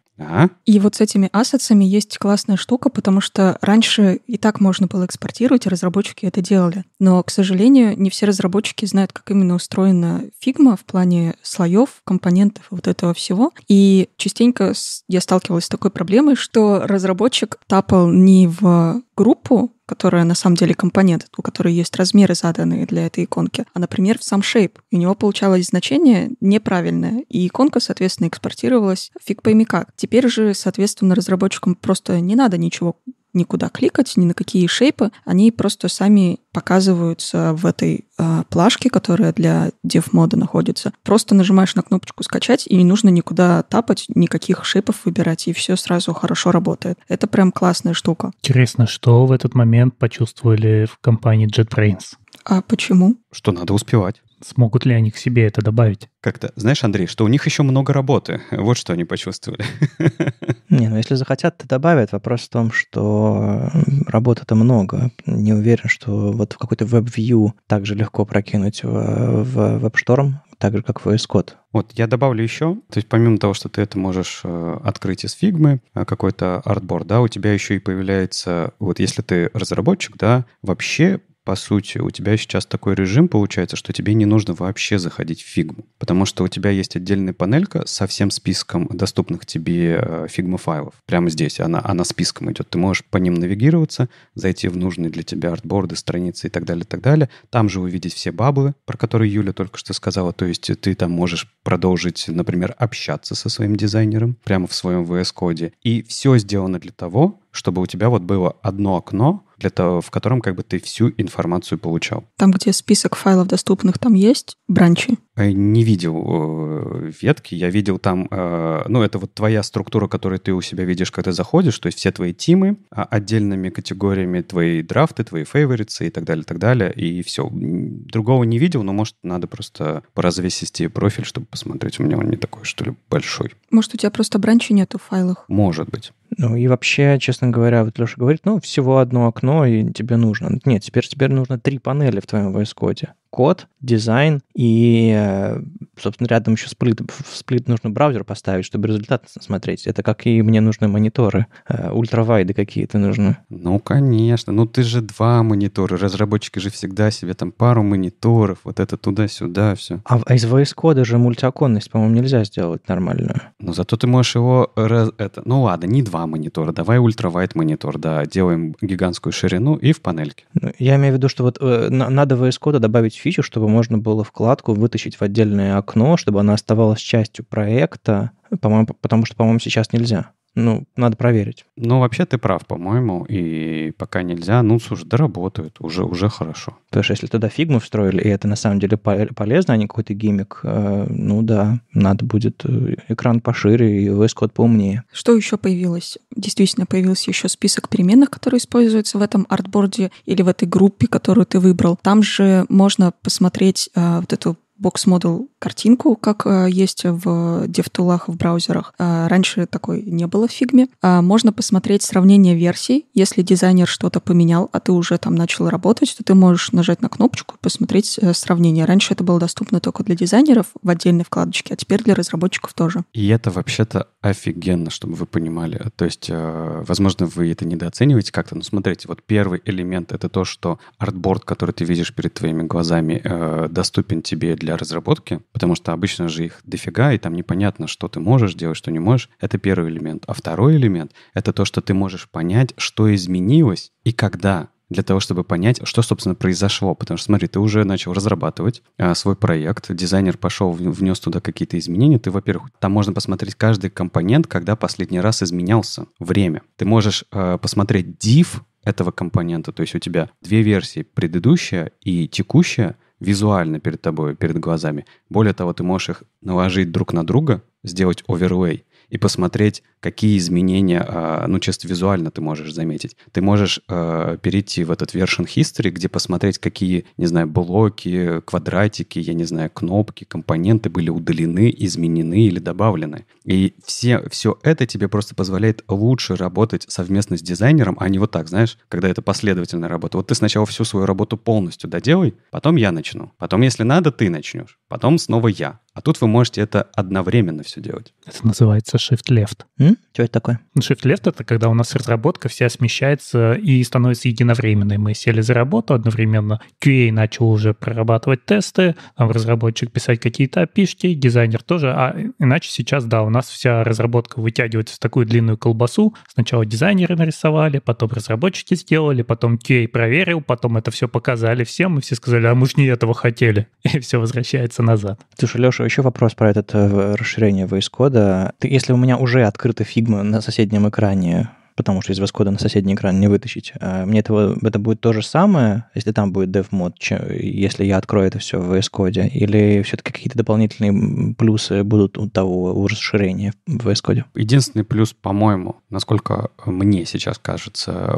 И вот с этими assets'ами есть классная штука, потому что раньше и так можно было экспортировать, и разработчики это делали. Но, к сожалению, не все разработчики знают, как именно устроена фигма в плане слоев, компонентов вот этого всего. И частенько я сталкивалась с такой проблемой, что разработчик тапал не в группу, которая на самом деле компонент, у которой есть размеры заданные для этой иконки, а, например, в сам shape. У него получалось значение неправильное, и иконка, соответственно, экспортировалась фиг пойми как. Теперь же, соответственно, разработчикам просто не надо ничего никуда кликать, ни на какие шейпы, они просто сами показываются в этой э, плашке, которая для дев-мода находится. Просто нажимаешь на кнопочку «Скачать», и не нужно никуда тапать, никаких шейпов выбирать, и все сразу хорошо работает. Это прям классная штука. Интересно, что в этот момент почувствовали в компании JetBrains? А почему? Что надо успевать. Смогут ли они к себе это добавить? Как-то, знаешь, Андрей, что у них еще много работы. Вот что они почувствовали. (laughs) Не, ну если захотят, то добавят. Вопрос в том, что работы-то много. Не уверен, что вот в какой-то веб-вью так же легко прокинуть в, в WebStorm, так же, как в VS Code. Вот, я добавлю еще, то есть помимо того, что ты это можешь э, открыть из фигмы, э, какой-то артборд, да, у тебя еще и появляется, вот если ты разработчик, да, вообще по сути, у тебя сейчас такой режим получается, что тебе не нужно вообще заходить в фигму, потому что у тебя есть отдельная панелька со всем списком доступных тебе фигма э, файлов. Прямо здесь она, она списком идет. Ты можешь по ним навигироваться, зайти в нужные для тебя артборды, страницы и так далее, и так далее. Там же увидеть все баблы, про которые Юля только что сказала. То есть ты там можешь продолжить, например, общаться со своим дизайнером прямо в своем VS Code. И все сделано для того, чтобы у тебя вот было одно окно, для того, в котором как бы ты всю информацию получал. Там, где список файлов доступных, там есть бранчи? Э, не видел э, ветки, я видел там, э, ну, это вот твоя структура, которую ты у себя видишь, когда заходишь, то есть все твои тимы а, отдельными категориями, твои драфты, твои фейвориты и так далее, и так далее, и все. Другого не видел, но, может, надо просто поразвесить профиль, чтобы посмотреть. У меня он не такой, что ли, большой. Может, у тебя просто бранчи нету в файлах? Может быть. Ну и вообще, честно говоря, вот Леша говорит, ну, всего одно окно, и тебе нужно. Нет, теперь, теперь нужно три панели в твоем VS код, дизайн и, э, собственно, рядом еще сплит. В сплит нужно браузер поставить, чтобы результат смотреть. Это как и мне нужны мониторы. Э, ультравайды какие-то нужны. Ну, конечно. Ну, ты же два монитора. Разработчики же всегда себе там пару мониторов. Вот это туда-сюда, все. А из VS Code же мультиоконность, по-моему, нельзя сделать нормальную. Ну, зато ты можешь его... Раз, это, ну, ладно, не два монитора. Давай ультравайт монитор, да. Делаем гигантскую ширину и в панельке. Ну, я имею в виду, что вот э, надо VS Code добавить фичу, чтобы можно было вкладку вытащить в отдельное окно, чтобы она оставалась частью проекта, по-моему, потому что, по-моему, сейчас нельзя. Ну, надо проверить. Ну, вообще ты прав, по-моему, и пока нельзя. Ну, слушай, доработают, уже, уже хорошо. Потому что если туда фигму встроили, и это на самом деле полезно, а не какой-то gimmick, э, ну да, надо будет э, экран пошире и VS Code поумнее. Что еще появилось? Действительно, появился еще список переменных, которые используются в этом артборде или в этой группе, которую ты выбрал. Там же можно посмотреть э, вот эту box model картинку, как э, есть в DevTool'ах в браузерах. Э, раньше такой не было в фигме. Э, можно посмотреть сравнение версий. Если дизайнер что-то поменял, а ты уже там начал работать, то ты можешь нажать на кнопочку и посмотреть сравнение. Раньше это было доступно только для дизайнеров в отдельной вкладочке, а теперь для разработчиков тоже. И это вообще-то офигенно, чтобы вы понимали. То есть, возможно, вы это недооцениваете как-то, но смотрите, вот первый элемент — это то, что артборд, который ты видишь перед твоими глазами, доступен тебе для для разработки, потому что обычно же их дофига, и там непонятно, что ты можешь делать, что не можешь. Это первый элемент. А второй элемент — это то, что ты можешь понять, что изменилось и когда для того, чтобы понять, что, собственно, произошло. Потому что, смотри, ты уже начал разрабатывать а, свой проект, дизайнер пошел, внес туда какие-то изменения. Ты, во-первых, там можно посмотреть каждый компонент, когда последний раз изменялся время. Ты можешь а, посмотреть div этого компонента, то есть у тебя две версии, предыдущая и текущая — визуально перед тобой, перед глазами. Более того, ты можешь их наложить друг на друга, сделать оверлей и посмотреть, какие изменения, а, ну, чисто визуально ты можешь заметить. Ты можешь э, перейти в этот version history, где посмотреть, какие, не знаю, блоки, квадратики, я не знаю, кнопки, компоненты были удалены, изменены или добавлены. И все, все это тебе просто позволяет лучше работать совместно с дизайнером, а не вот так, знаешь, когда это последовательная работа. Вот ты сначала всю свою работу полностью доделай, потом я начну. Потом, если надо, ты начнешь. Потом снова я. А тут вы можете это одновременно все делать. Это называется Shift-Left. М? Что это такое? Ну, Shift-Left — это когда у нас разработка вся смещается и становится единовременной. Мы сели за работу одновременно, QA начал уже прорабатывать тесты, там разработчик писать какие-то опишки, дизайнер тоже. А иначе сейчас, да, у нас вся разработка вытягивается в такую длинную колбасу. Сначала дизайнеры нарисовали, потом разработчики сделали, потом QA проверил, потом это все показали всем, и все сказали, а мы же не этого хотели. (laughs) И все возвращается назад. Слушай, Леша, еще вопрос про это э, расширение VS Code. Если у меня уже открыта фигма на соседнем экране, потому что из VS на соседний экран не вытащить. А мне этого, это будет то же самое, если там будет dev mode, если я открою это все в VS Code, или все-таки какие-то дополнительные плюсы будут у того у расширения в VS Code? Единственный плюс, по-моему, насколько мне сейчас кажется,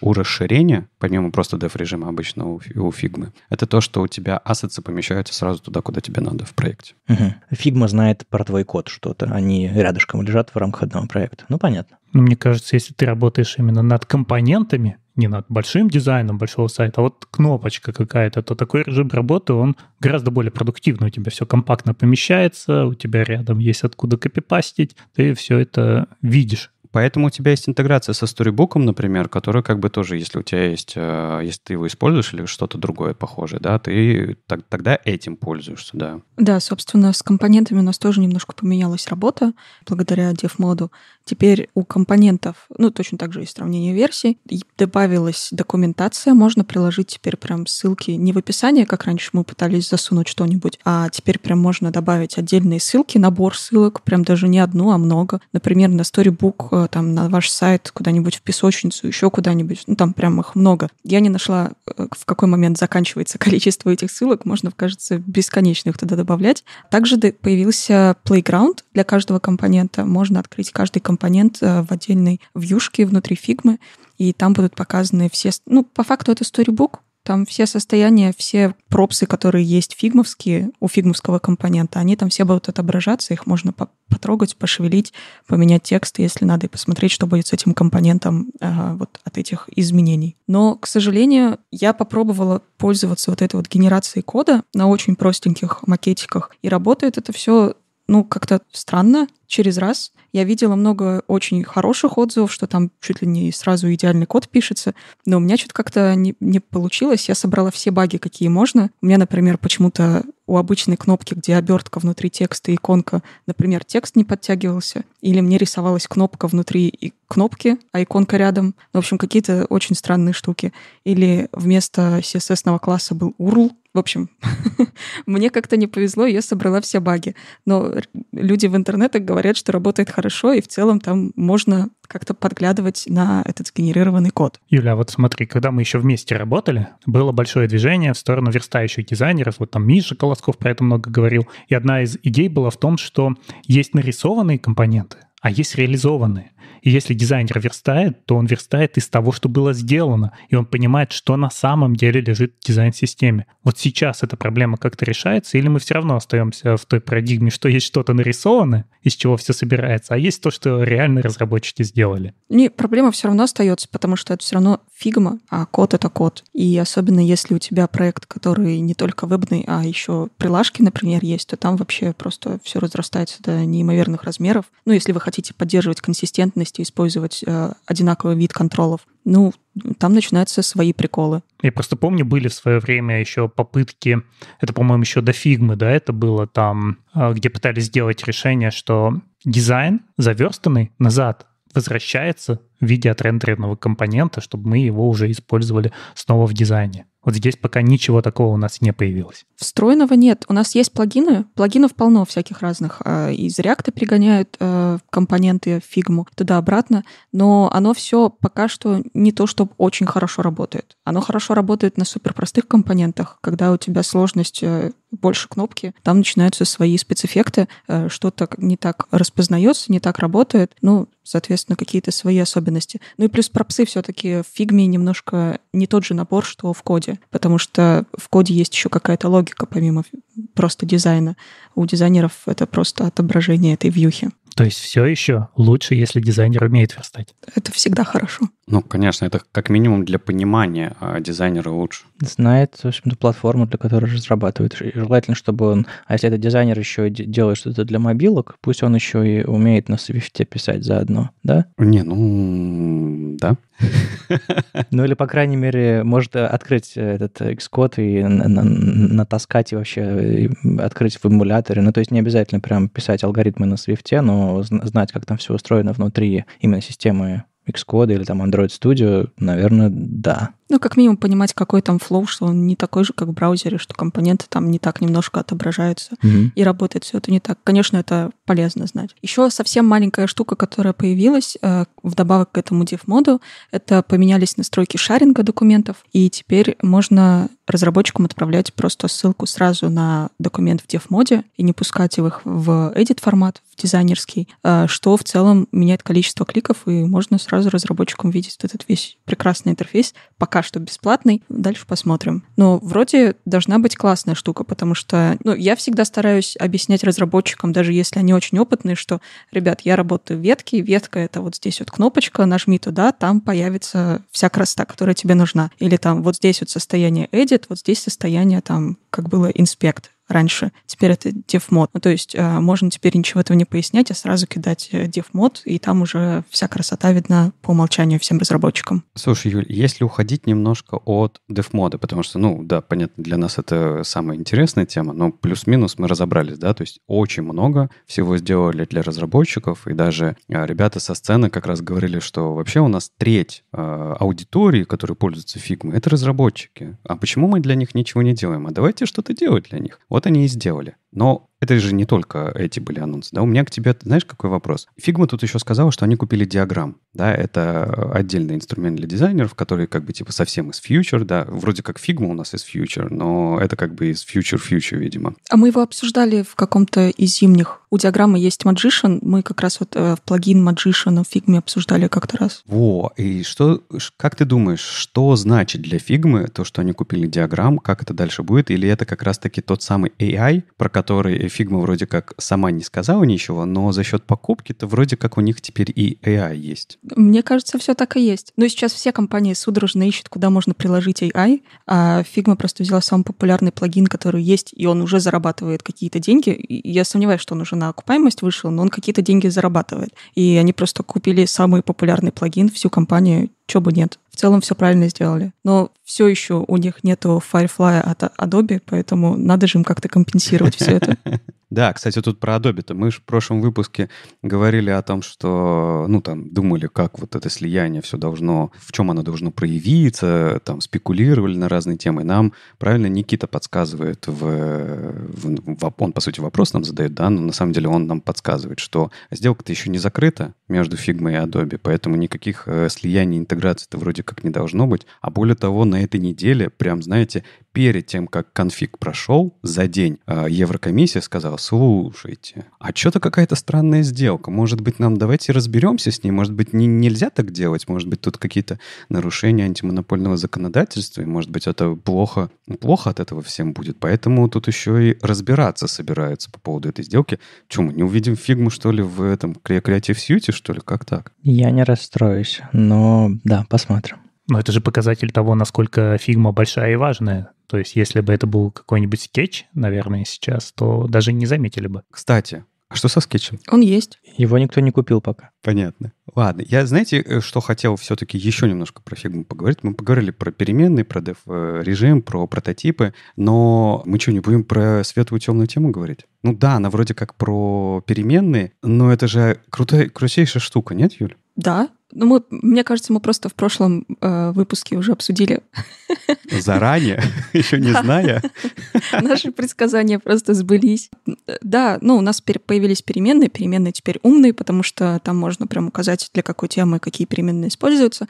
у расширения, помимо просто dev режима обычно у, у Figma, это то, что у тебя ассетсы помещаются сразу туда, куда тебе надо в проекте. Угу. Figma знает про твой код что-то, они рядышком лежат в рамках одного проекта. Ну, понятно. Но мне кажется, если ты работаешь именно над компонентами, не над большим дизайном большого сайта, а вот кнопочка какая-то, то такой режим работы, он гораздо более продуктивный. У тебя все компактно помещается, у тебя рядом есть откуда копипастить, ты все это видишь. Поэтому у тебя есть интеграция со Storybook, например, который как бы тоже, если у тебя есть, э, если ты его используешь или что-то другое похожее, да, ты так, тогда этим пользуешься, да. Да, собственно, с компонентами у нас тоже немножко поменялась работа благодаря DevModu. Теперь у компонентов, ну, точно так же есть сравнение версий, добавилась документация, можно приложить теперь прям ссылки не в описание, как раньше мы пытались засунуть что-нибудь, а теперь прям можно добавить отдельные ссылки, набор ссылок, прям даже не одну, а много. Например, на Storybook там на ваш сайт куда-нибудь в песочницу, еще куда-нибудь. Ну, там прям их много. Я не нашла, э, в какой момент заканчивается (laughs) количество этих ссылок. Можно, кажется, бесконечно их туда добавлять. Также появился Playground для каждого компонента. Можно открыть каждый компонент э, в отдельной вьюшке внутри фигмы, и там будут показаны все... Ну, по факту это storybook, там все состояния, все пропсы, которые есть фигмовские, у фигмовского компонента, они там все будут отображаться, их можно потрогать, пошевелить, поменять текст, если надо, и посмотреть, что будет с этим компонентом э, вот от этих изменений. Но, к сожалению, я попробовала пользоваться вот этой вот генерацией кода на очень простеньких макетиках, и работает это все ну, как-то странно, через раз. Я видела много очень хороших отзывов, что там чуть ли не сразу идеальный код пишется, но у меня что-то как-то не, не получилось. Я собрала все баги, какие можно. У меня, например, почему-то у обычной кнопки, где обертка внутри текста, иконка, например, текст не подтягивался, или мне рисовалась кнопка внутри и кнопки, а иконка рядом. В общем, какие-то очень странные штуки. Или вместо CSS класса был URL, в общем, (laughs) мне как-то не повезло, я собрала все баги. Но люди в интернетах говорят, что работает хорошо, и в целом там можно как-то подглядывать на этот сгенерированный код. Юля, а вот смотри, когда мы еще вместе работали, было большое движение в сторону верстающих дизайнеров. Вот там Миша Колосков про это много говорил. И одна из идей была в том, что есть нарисованные компоненты, а есть реализованные. И если дизайнер верстает, то он верстает из того, что было сделано, и он понимает, что на самом деле лежит в дизайн-системе. Вот сейчас эта проблема как-то решается, или мы все равно остаемся в той парадигме, что есть что-то нарисованное, из чего все собирается, а есть то, что реально разработчики сделали? Не, проблема все равно остается, потому что это все равно фигма, а код — это код. И особенно если у тебя проект, который не только вебный, а еще приложки, например, есть, то там вообще просто все разрастается до неимоверных размеров. Ну, если вы хотите поддерживать консистентность полностью использовать э, одинаковый вид контролов, ну, там начинаются свои приколы. Я просто помню, были в свое время еще попытки, это, по-моему, еще до фигмы, да, это было там, э, где пытались сделать решение, что дизайн заверстанный назад возвращается в виде отрендеренного компонента, чтобы мы его уже использовали снова в дизайне. Вот здесь пока ничего такого у нас не появилось. Встроенного нет. У нас есть плагины. Плагинов полно всяких разных. А, из React пригоняют э, компоненты в фигму туда-обратно, но оно все пока что не то, что очень хорошо работает. Оно хорошо работает на суперпростых компонентах, когда у тебя сложность э, больше кнопки, там начинаются свои спецэффекты, э, что-то не так распознается, не так работает, ну, соответственно, какие-то свои особенности. Ну и плюс пропсы все-таки в фигме немножко не тот же набор, что в коде, потому что в коде есть еще какая-то логика помимо просто дизайна. У дизайнеров это просто отображение этой вьюхи. То есть все еще лучше, если дизайнер умеет верстать. Это всегда хорошо. Ну, конечно, это как минимум для понимания а дизайнера лучше. Знает, в общем-то, платформу, для которой разрабатывает. И желательно, чтобы он... А если это дизайнер еще делает что-то для мобилок, пусть он еще и умеет на Swift писать заодно, да? Не, ну, да. (laughs) Ну или, по крайней мере, может открыть этот Xcode и натаскать и вообще открыть в эмуляторе. Ну, то есть не обязательно прям писать алгоритмы на Swift, но знать, как там все устроено внутри именно системы Xcode или там Android Studio, наверное, да. Ну, как минимум понимать, какой там флоу, что он не такой же, как в браузере, что компоненты там не так немножко отображаются mm-hmm. и работает все это не так. Конечно, это полезно знать. Еще совсем маленькая штука, которая появилась э, вдобавок к этому div-моду, это поменялись настройки шаринга документов, и теперь можно разработчикам отправлять просто ссылку сразу на документ в div-моде и не пускать их в edit формат, в дизайнерский, э, что в целом меняет количество кликов, и можно сразу разработчикам видеть этот весь прекрасный интерфейс, пока пока что бесплатный, дальше посмотрим. Но вроде должна быть классная штука, потому что ну, я всегда стараюсь объяснять разработчикам, даже если они очень опытные, что, ребят, я работаю в ветке, ветка — это вот здесь вот кнопочка, нажми туда, там появится вся красота, которая тебе нужна. Или там вот здесь вот состояние edit, вот здесь состояние там, как было inspect раньше. Теперь это DevMod. Ну, то есть э, можно теперь ничего этого не пояснять, а сразу кидать э, DevMod, и там уже вся красота видна по умолчанию всем разработчикам. Слушай, Юль, если уходить немножко от Dev Mode, потому что, ну, да, понятно, для нас это самая интересная тема, но плюс-минус мы разобрались, да, то есть очень много всего сделали для разработчиков, и даже э, ребята со сцены как раз говорили, что вообще у нас треть э, аудитории, которые пользуются Figma, это разработчики. А почему мы для них ничего не делаем? А давайте что-то делать для них. Вот они и сделали. Но это же не только эти были анонсы, да? У меня к тебе, знаешь, какой вопрос? Фигма тут еще сказала, что они купили диаграмм, да, это отдельный инструмент для дизайнеров, который как бы типа совсем из future, да, вроде как фигма у нас из future, но это как бы из future, видимо. А мы его обсуждали в каком-то из зимних у диаграммы есть Magician. Мы как раз вот э, в плагин Magician в фигме обсуждали как-то раз. Во, и что, как ты думаешь, что значит для фигмы то, что они купили диаграмм, как это дальше будет? Или это как раз-таки тот самый AI, про который фигма вроде как сама не сказала ничего, но за счет покупки-то вроде как у них теперь и AI есть? Мне кажется, все так и есть. Но сейчас все компании судорожно ищут, куда можно приложить AI, а фигма просто взяла самый популярный плагин, который есть, и он уже зарабатывает какие-то деньги. Я сомневаюсь, что он уже на окупаемость вышел, но он какие-то деньги зарабатывает. И они просто купили самый популярный плагин, всю компанию, чего бы нет. В целом все правильно сделали. Но все еще у них нету Firefly от Adobe, поэтому надо же им как-то компенсировать все это. (laughs) Да, кстати, тут про Adobe-то. Мы же в прошлом выпуске говорили о том, что, ну, там, думали, как вот это слияние все должно, в чем оно должно проявиться, там, спекулировали на разные темы. Нам, правильно, Никита подсказывает в, в он, по сути, вопрос нам задает, да, но на самом деле он нам подсказывает, что сделка-то еще не закрыта между Figma и Adobe, поэтому никаких э, слияний, интеграций-то вроде как не должно быть. А более того, на этой неделе, прям, знаете, перед тем, как конфиг прошел, за день э, Еврокомиссия сказала, слушайте, а что-то какая-то странная сделка. Может быть, нам давайте разберемся с ней. Может быть, не, нельзя так делать. Может быть, тут какие-то нарушения антимонопольного законодательства. И, может быть, это плохо, плохо от этого всем будет. Поэтому тут еще и разбираться собираются по поводу этой сделки. Что, мы не увидим фигму, что ли, в этом Creative Suite, что ли? Как так? Я не расстроюсь, но да, посмотрим. Но это же показатель того, насколько фигма большая и важная. То есть, если бы это был какой-нибудь скетч, наверное, сейчас, то даже не заметили бы. Кстати, а что со скетчем? Он есть. Его никто не купил пока. Понятно. Ладно, я, знаете, э, что хотел все-таки еще немножко про фигму поговорить? Мы поговорили про переменные, про дев-режим, про прототипы, но мы что, не будем про светлую темную тему говорить? Ну да, она вроде как про переменные, но это же крутая, крутейшая штука, нет, Юль? Да, ну, мы, мне кажется, мы просто в прошлом э, выпуске уже обсудили. Заранее, (laughs) еще не зная. (laughs) Наши предсказания просто сбылись. Да, ну, у нас появились переменные. Переменные теперь умные, потому что там можно прям указать, для какой темы какие переменные используются.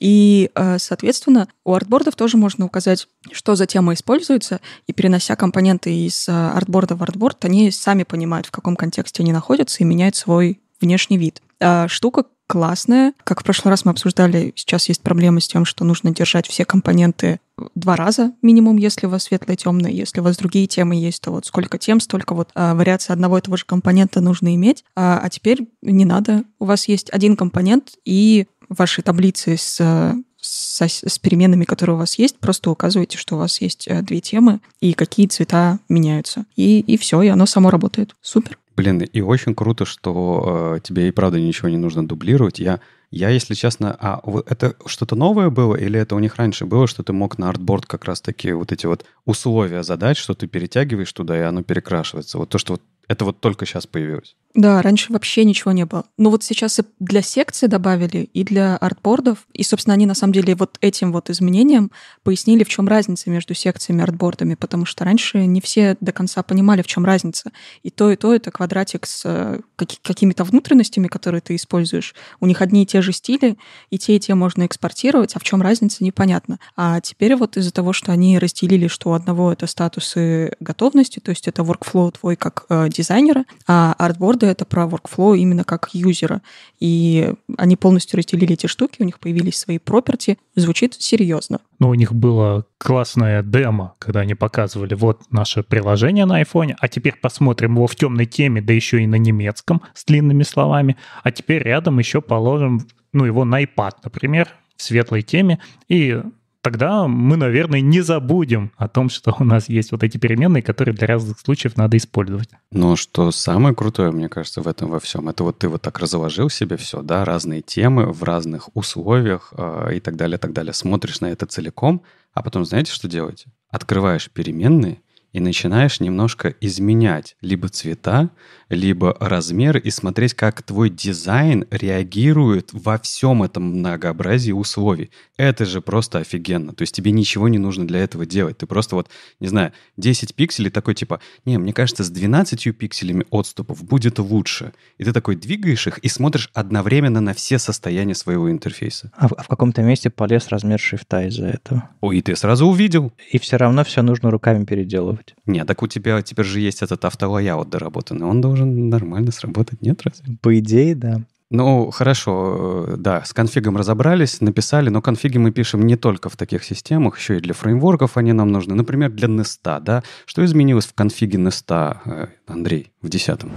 И, э, соответственно, у артбордов тоже можно указать, что за тема используется, и перенося компоненты из э, артборда в артборд, они сами понимают, в каком контексте они находятся, и меняют свой внешний вид. А штука классная. Как в прошлый раз мы обсуждали, сейчас есть проблема с тем, что нужно держать все компоненты два раза минимум, если у вас светлые, темные. Если у вас другие темы есть, то вот сколько тем, столько вот а, вариаций одного и того же компонента нужно иметь. А, а теперь не надо. У вас есть один компонент, и ваши таблицы с с, с переменными, которые у вас есть, просто указываете, что у вас есть э, две темы и какие цвета меняются. И, и все, и оно само работает. Супер. Блин, и очень круто, что э, тебе и правда ничего не нужно дублировать. Я, я, если честно, а это что-то новое было или это у них раньше было, что ты мог на артборд как раз-таки вот эти вот условия задать, что ты перетягиваешь туда, и оно перекрашивается. Вот то, что вот это вот только сейчас появилось. Да, раньше вообще ничего не было. Но вот сейчас и для секции добавили, и для артбордов. И, собственно, они на самом деле вот этим вот изменением пояснили, в чем разница между секциями и артбордами, потому что раньше не все до конца понимали, в чем разница. И то, и то это квадратик с э, какими-то внутренностями, которые ты используешь. У них одни и те же стили, и те, и те можно экспортировать, а в чем разница, непонятно. А теперь вот из-за того, что они разделили, что у одного это статусы готовности, то есть это workflow твой как э, дизайнера, а артборды это про workflow именно как юзера. И они полностью разделили эти штуки, у них появились свои проперти. Звучит серьезно. Ну, у них было классное демо, когда они показывали вот наше приложение на iPhone, а теперь посмотрим его в темной теме, да еще и на немецком с длинными словами. А теперь рядом еще положим, ну, его на iPad, например, в светлой теме, и тогда мы, наверное, не забудем о том, что у нас есть вот эти переменные, которые для разных случаев надо использовать. Но что самое крутое, мне кажется, в этом во всем, это вот ты вот так разложил себе все, да, разные темы в разных условиях э, и так далее, так далее. Смотришь на это целиком, а потом знаете, что делаете? Открываешь переменные и начинаешь немножко изменять либо цвета, либо размер и смотреть, как твой дизайн реагирует во всем этом многообразии условий. Это же просто офигенно. То есть тебе ничего не нужно для этого делать. Ты просто вот, не знаю, 10 пикселей такой типа, не, мне кажется, с 12 пикселями отступов будет лучше. И ты такой двигаешь их и смотришь одновременно на все состояния своего интерфейса. А в, а в каком-то месте полез размер шрифта из-за этого. Ой, и ты сразу увидел. И все равно все нужно руками переделывать. Нет, так у тебя теперь же есть этот автолояут доработанный. Он должен нормально сработать, нет разве? По идее, да. Ну, хорошо, э, да, с конфигом разобрались, написали, но конфиги мы пишем не только в таких системах, еще и для фреймворков они нам нужны. Например, для Nest, да? Что изменилось в конфиге Nest, э, Андрей, в десятом?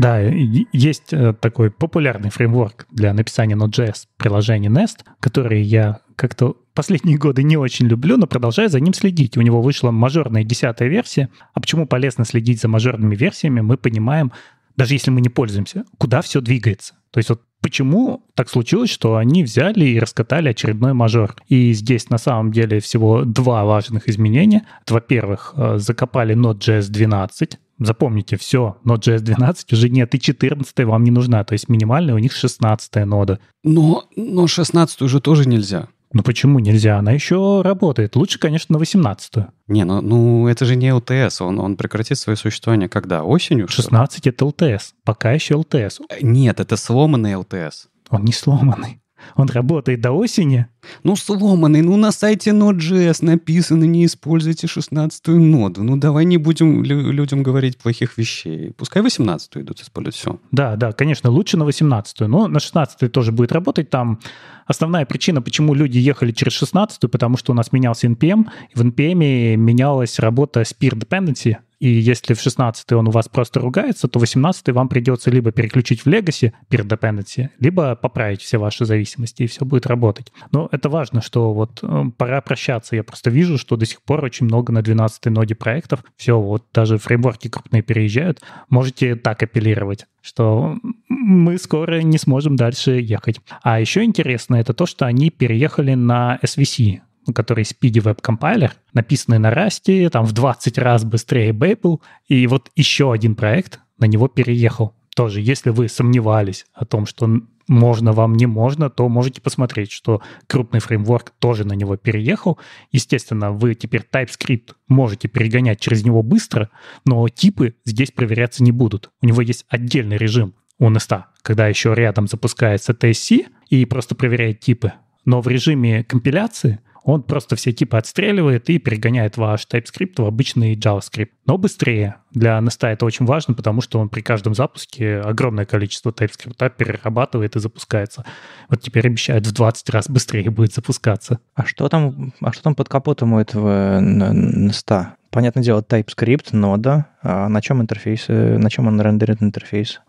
Да, есть э, такой популярный фреймворк для написания Node.js приложений Nest, который я как-то последние годы не очень люблю, но продолжаю за ним следить. У него вышла мажорная десятая версия. А почему полезно следить за мажорными версиями, мы понимаем, даже если мы не пользуемся, куда все двигается. То есть вот почему так случилось, что они взяли и раскатали очередной мажор. И здесь на самом деле всего два важных изменения. Во-первых, э, закопали Node.js 12, Запомните, все, Node.js 12 уже нет, и 14 вам не нужна, то есть минимальная у них 16 нода. Но, но 16 уже тоже нельзя. Ну почему нельзя? Она еще работает. Лучше, конечно, на 18-ю. Не, ну, ну это же не LTS. Он, он прекратит свое существование когда? Осенью? 16 это LTS. Пока еще LTS. Нет, это сломанный LTS. Он не сломанный. Он работает до осени. Ну, сломанный. Ну, на сайте Node.js написано, не используйте 16-ю ноду. Ну, давай не будем лю- людям говорить плохих вещей. Пускай 18-ю идут использовать все. Да, да, конечно, лучше на 18-ю, но на 16-й тоже будет работать. Там основная причина, почему люди ехали через 16-ю, потому что у нас менялся NPM, и в NPM менялась работа Spear Dependency, и если в 16 он у вас просто ругается, то 18 вам придется либо переключить в Legacy перед dependency, либо поправить все ваши зависимости, и все будет работать. Но это важно, что вот э, пора прощаться. Я просто вижу, что до сих пор очень много на 12 ноде проектов. Все, вот даже фреймворки крупные переезжают. Можете так апеллировать что мы скоро не сможем дальше ехать. А еще интересно это то, что они переехали на SVC, который Speedy Web Compiler, написанный на Rust, там в 20 раз быстрее Babel, и вот еще один проект на него переехал. Тоже, если вы сомневались о том, что можно вам, не можно, то можете посмотреть, что крупный фреймворк тоже на него переехал. Естественно, вы теперь TypeScript можете перегонять через него быстро, но типы здесь проверяться не будут. У него есть отдельный режим у Nest, когда еще рядом запускается TSC и просто проверяет типы. Но в режиме компиляции он просто все типы отстреливает и перегоняет ваш TypeScript в обычный JavaScript. Но быстрее. Для Nest это очень важно, потому что он при каждом запуске огромное количество TypeScript перерабатывает и запускается. Вот теперь обещают в 20 раз быстрее будет запускаться. А что там, а что там под капотом у этого Nest? Понятное дело, TypeScript, нода. А на чем интерфейс, на чем он рендерит интерфейс?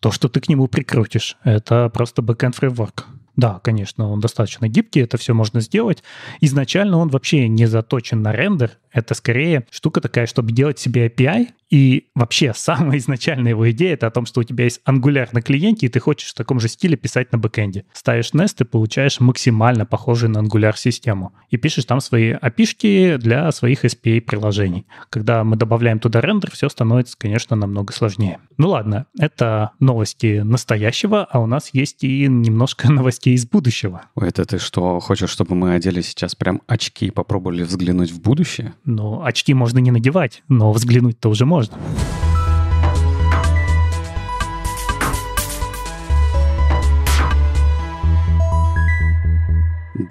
То, что ты к нему прикрутишь. Это просто backend фреймворк. Да, конечно, он достаточно гибкий, это все можно сделать. Изначально он вообще не заточен на рендер, это скорее штука такая, чтобы делать себе API. И вообще самая (laughs) изначальная его идея это о том, что у тебя есть Angular на клиенте, и ты хочешь в таком же стиле писать на бэкэнде. Ставишь Nest и получаешь максимально похожую на Angular систему. И пишешь там свои API для своих SPA-приложений. Когда мы добавляем туда рендер, все становится, конечно, намного сложнее. Ну ладно, это новости настоящего, а у нас есть и немножко (laughs) новостей из будущего. Это ты что, хочешь, чтобы мы одели сейчас прям очки и попробовали взглянуть в будущее? Ну, очки можно не надевать, но взглянуть-то уже можно.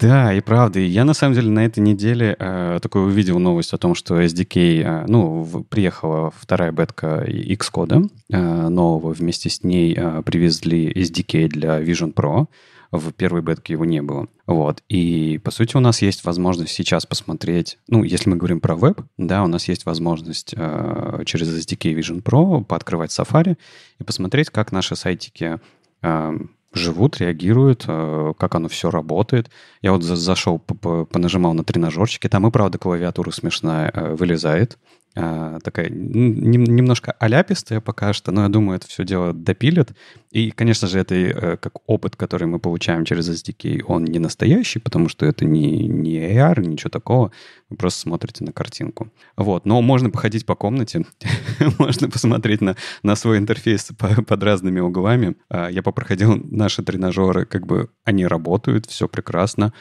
Да, и правда. Я, на самом деле, на этой неделе э, такой увидел новость о том, что SDK, э, ну, в, приехала вторая бетка Xcode э, нового. Вместе с ней э, привезли SDK для Vision Pro в первой бетке его не было. Вот. И, по сути, у нас есть возможность сейчас посмотреть, ну, если мы говорим про веб, да, у нас есть возможность э, через SDK Vision Pro пооткрывать Safari и посмотреть, как наши сайтики э, живут, реагируют, э, как оно все работает. Я вот зашел, понажимал на тренажерчики, там и правда клавиатура смешная э, вылезает, такая немножко оляпистая пока что, но я думаю, это все дело допилят. И, конечно же, это э, как опыт, который мы получаем через SDK, он не настоящий, потому что это не, не AR, ничего такого. Вы просто смотрите на картинку. Вот. Но можно походить по комнате, (laughs) можно посмотреть на, на свой интерфейс под разными углами. А, я попроходил наши тренажеры, как бы они работают, все прекрасно.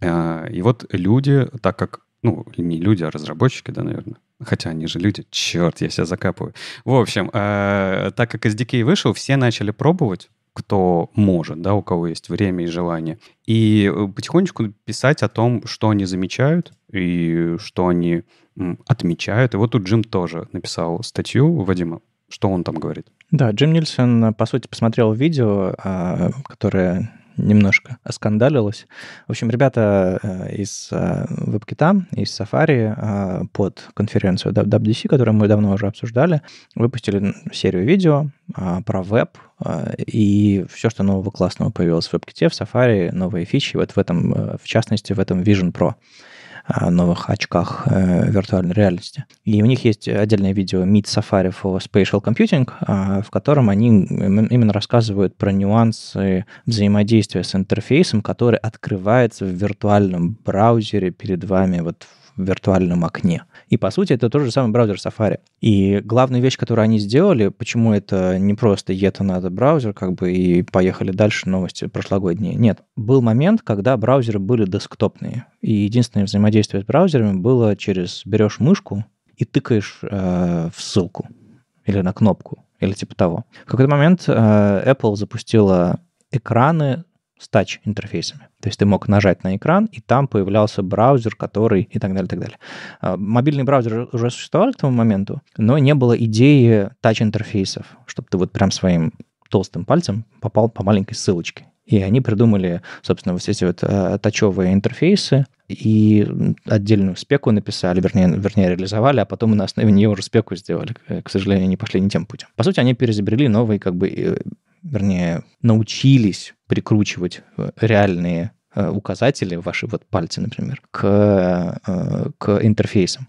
А, и вот люди, так как ну, не люди, а разработчики, да, наверное. Хотя они же люди. Черт, я себя закапываю. В общем, э, так как SDK вышел, все начали пробовать, кто может, да, у кого есть время и желание. И э, потихонечку писать о том, что они замечают и что они отмечают. И вот тут Джим тоже написал статью, Вадима, что он там говорит? Да, Джим Нильсон, по сути, посмотрел видео, а, которое немножко оскандалилось. В общем, ребята э, из э, WebKit, из Safari э, под конференцию WWDC, которую мы давно уже обсуждали, выпустили серию видео про веб и все, что нового классного появилось в WebKit, в Safari, новые фичи, вот в этом, в частности, в этом Vision Pro новых очках э, виртуальной реальности. И у них есть отдельное видео Meet Safari for Spatial Computing, э, в котором они именно рассказывают про нюансы взаимодействия с интерфейсом, который открывается в виртуальном браузере перед вами вот в виртуальном окне. И, по сути, это тот же самый браузер Safari. И главная вещь, которую они сделали, почему это не просто это надо браузер, как бы и поехали дальше новости прошлогодние. Нет, был момент, когда браузеры были десктопные. И единственное взаимодействие с браузерами было через берешь мышку и тыкаешь э, в ссылку или на кнопку или типа того. В какой-то момент э, Apple запустила экраны с тач-интерфейсами. То есть ты мог нажать на экран, и там появлялся браузер, который и так далее, и так далее. А, мобильный браузер уже существовал к тому моменту, но не было идеи тач-интерфейсов, чтобы ты вот прям своим толстым пальцем попал по маленькой ссылочке. И они придумали, собственно, вот эти вот э, тачевые интерфейсы, и отдельную спеку написали, вернее, вернее, реализовали, а потом на основе нее уже спеку сделали. К сожалению, они пошли не тем путем. По сути, они переизобрели новый как бы э, вернее, научились прикручивать э, реальные э, указатели, ваши вот пальцы, например, к, э, к интерфейсам.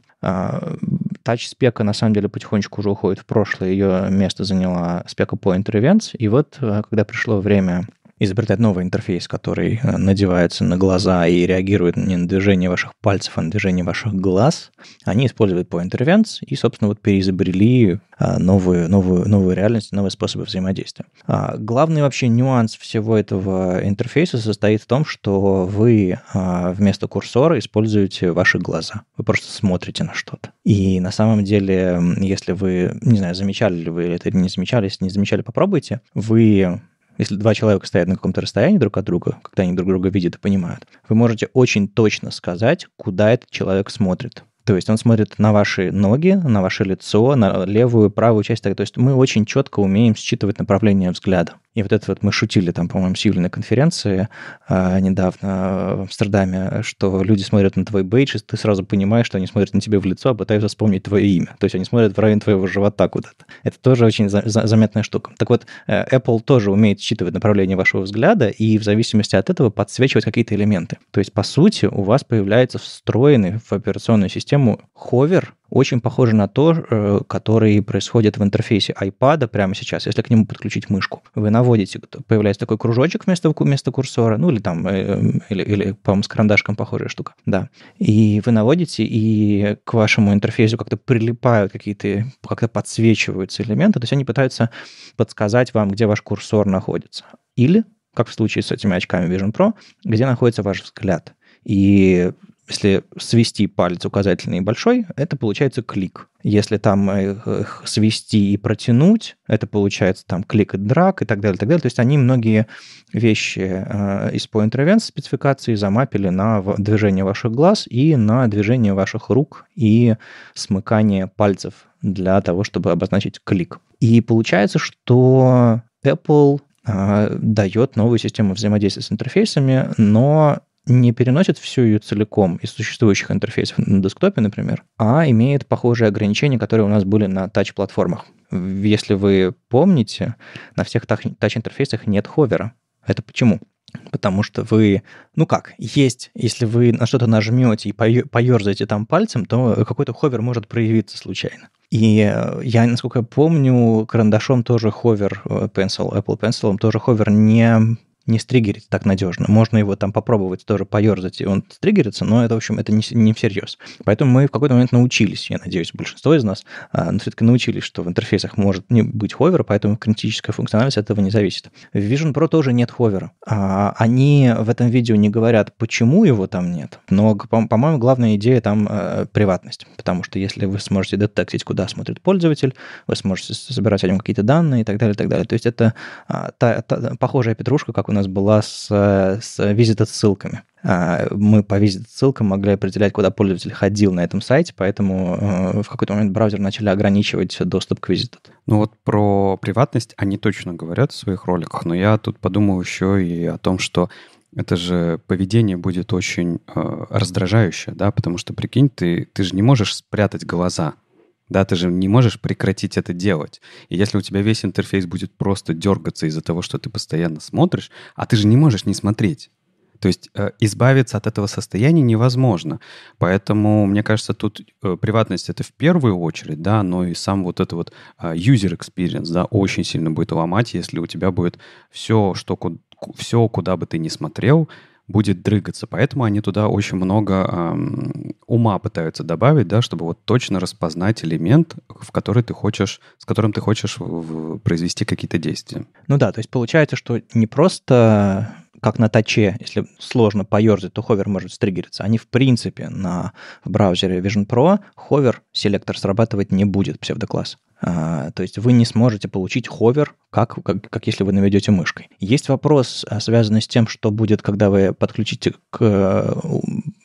Тач-спека, на самом деле, потихонечку уже уходит в прошлое. Ее место заняла спека Point Events. И вот, когда пришло время изобретать новый интерфейс, который э, надевается на глаза и реагирует не на движение ваших пальцев, а на движение ваших глаз, они используют Point Events и, собственно, вот переизобрели э, новую, новую, новую реальность, новые способы взаимодействия. А главный вообще нюанс всего этого интерфейса состоит в том, что вы э, вместо курсора используете ваши глаза. Вы просто смотрите на что-то. И на самом деле, если вы, не знаю, замечали ли вы это или не замечали, если не замечали, попробуйте, вы если два человека стоят на каком-то расстоянии друг от друга, когда они друг друга видят и понимают, вы можете очень точно сказать, куда этот человек смотрит. То есть он смотрит на ваши ноги, на ваше лицо, на левую, правую часть. То есть мы очень четко умеем считывать направление взгляда. И вот это вот мы шутили там, по-моему, с Юлей на конференции э, недавно в Амстердаме, что люди смотрят на твой бейдж, и ты сразу понимаешь, что они смотрят на тебе в лицо, а пытаются вспомнить твое имя. То есть они смотрят в район твоего живота куда-то. Это тоже очень за- за- заметная штука. Так вот, э, Apple тоже умеет считывать направление вашего взгляда и в зависимости от этого подсвечивать какие-то элементы. То есть, по сути, у вас появляется встроенный в операционную систему ховер, очень похоже на то, э, который происходит в интерфейсе iPad прямо сейчас, если к нему подключить мышку. Вы наводите, появляется такой кружочек вместо, вместо курсора, ну или там, э, или, или по-моему, с карандашком похожая штука, да. И вы наводите, и к вашему интерфейсу как-то прилипают какие-то, как-то подсвечиваются элементы, то есть они пытаются подсказать вам, где ваш курсор находится. Или, как в случае с этими очками Vision Pro, где находится ваш взгляд. И если свести палец указательный и большой, это получается клик. Если там их свести и протянуть, это получается там клик и драг и так далее, и так далее. То есть они многие вещи э, из Point Events спецификации замапили на движение ваших глаз и на движение ваших рук и смыкание пальцев для того, чтобы обозначить клик. И получается, что Apple э, дает новую систему взаимодействия с интерфейсами, но не переносит всю ее целиком из существующих интерфейсов на десктопе, например, а имеет похожие ограничения, которые у нас были на тач-платформах. Если вы помните, на всех тач-интерфейсах нет ховера. Это почему? потому что вы, ну как, есть, если вы на что-то нажмете и поерзаете там пальцем, то какой-то hover может проявиться случайно. И э, я, насколько я помню, карандашом тоже hover, э, Pencil, Apple Pencil тоже hover не не стригерить так надежно. Можно его там попробовать тоже поерзать, и он стригерится, но это, в общем, это не, не всерьез. Поэтому мы в какой-то момент научились, я надеюсь, большинство из нас, а, но все-таки научились, что в интерфейсах может не быть ховера, поэтому критическая функциональность от этого не зависит. В Vision Pro тоже нет ховера. А, они в этом видео не говорят, почему его там нет, но, по-моему, главная идея там э, приватность, потому что если вы сможете детектить, куда смотрит пользователь, вы сможете собирать о нем какие-то данные и так далее, и так далее. То есть это а, та, та, похожая петрушка, как у нас была с, с ссылками. А, мы по visited ссылкам могли определять, куда пользователь ходил на этом сайте, поэтому э, в какой-то момент браузер начали ограничивать доступ к visited. Ну вот про приватность они точно говорят в своих роликах, но я тут подумал еще и о том, что это же поведение будет очень э, раздражающее, да, потому что, прикинь, ты, ты же не можешь спрятать глаза, да, ты же не можешь прекратить это делать. И если у тебя весь интерфейс будет просто дергаться из-за того, что ты постоянно смотришь, а ты же не можешь не смотреть. То есть э, избавиться от этого состояния невозможно. Поэтому, мне кажется, тут э, приватность это в первую очередь, да, но и сам вот это вот э, user experience, да, очень сильно будет ломать, если у тебя будет все, что, все, куда бы ты ни смотрел, будет дрыгаться. Поэтому они туда очень много эм, ума пытаются добавить, да, чтобы вот точно распознать элемент, в который ты хочешь, с которым ты хочешь в, в, произвести какие-то действия. Ну да, то есть получается, что не просто как на touch е, если сложно поерзать, то hover может стриггериться. Они, в принципе, на браузере Vision Pro hover селектор срабатывать не будет, псевдокласс. А, то есть вы не сможете получить hover, как, как, как если вы наведете мышкой. Есть вопрос, а, связанный с тем, что будет, когда вы подключите к э,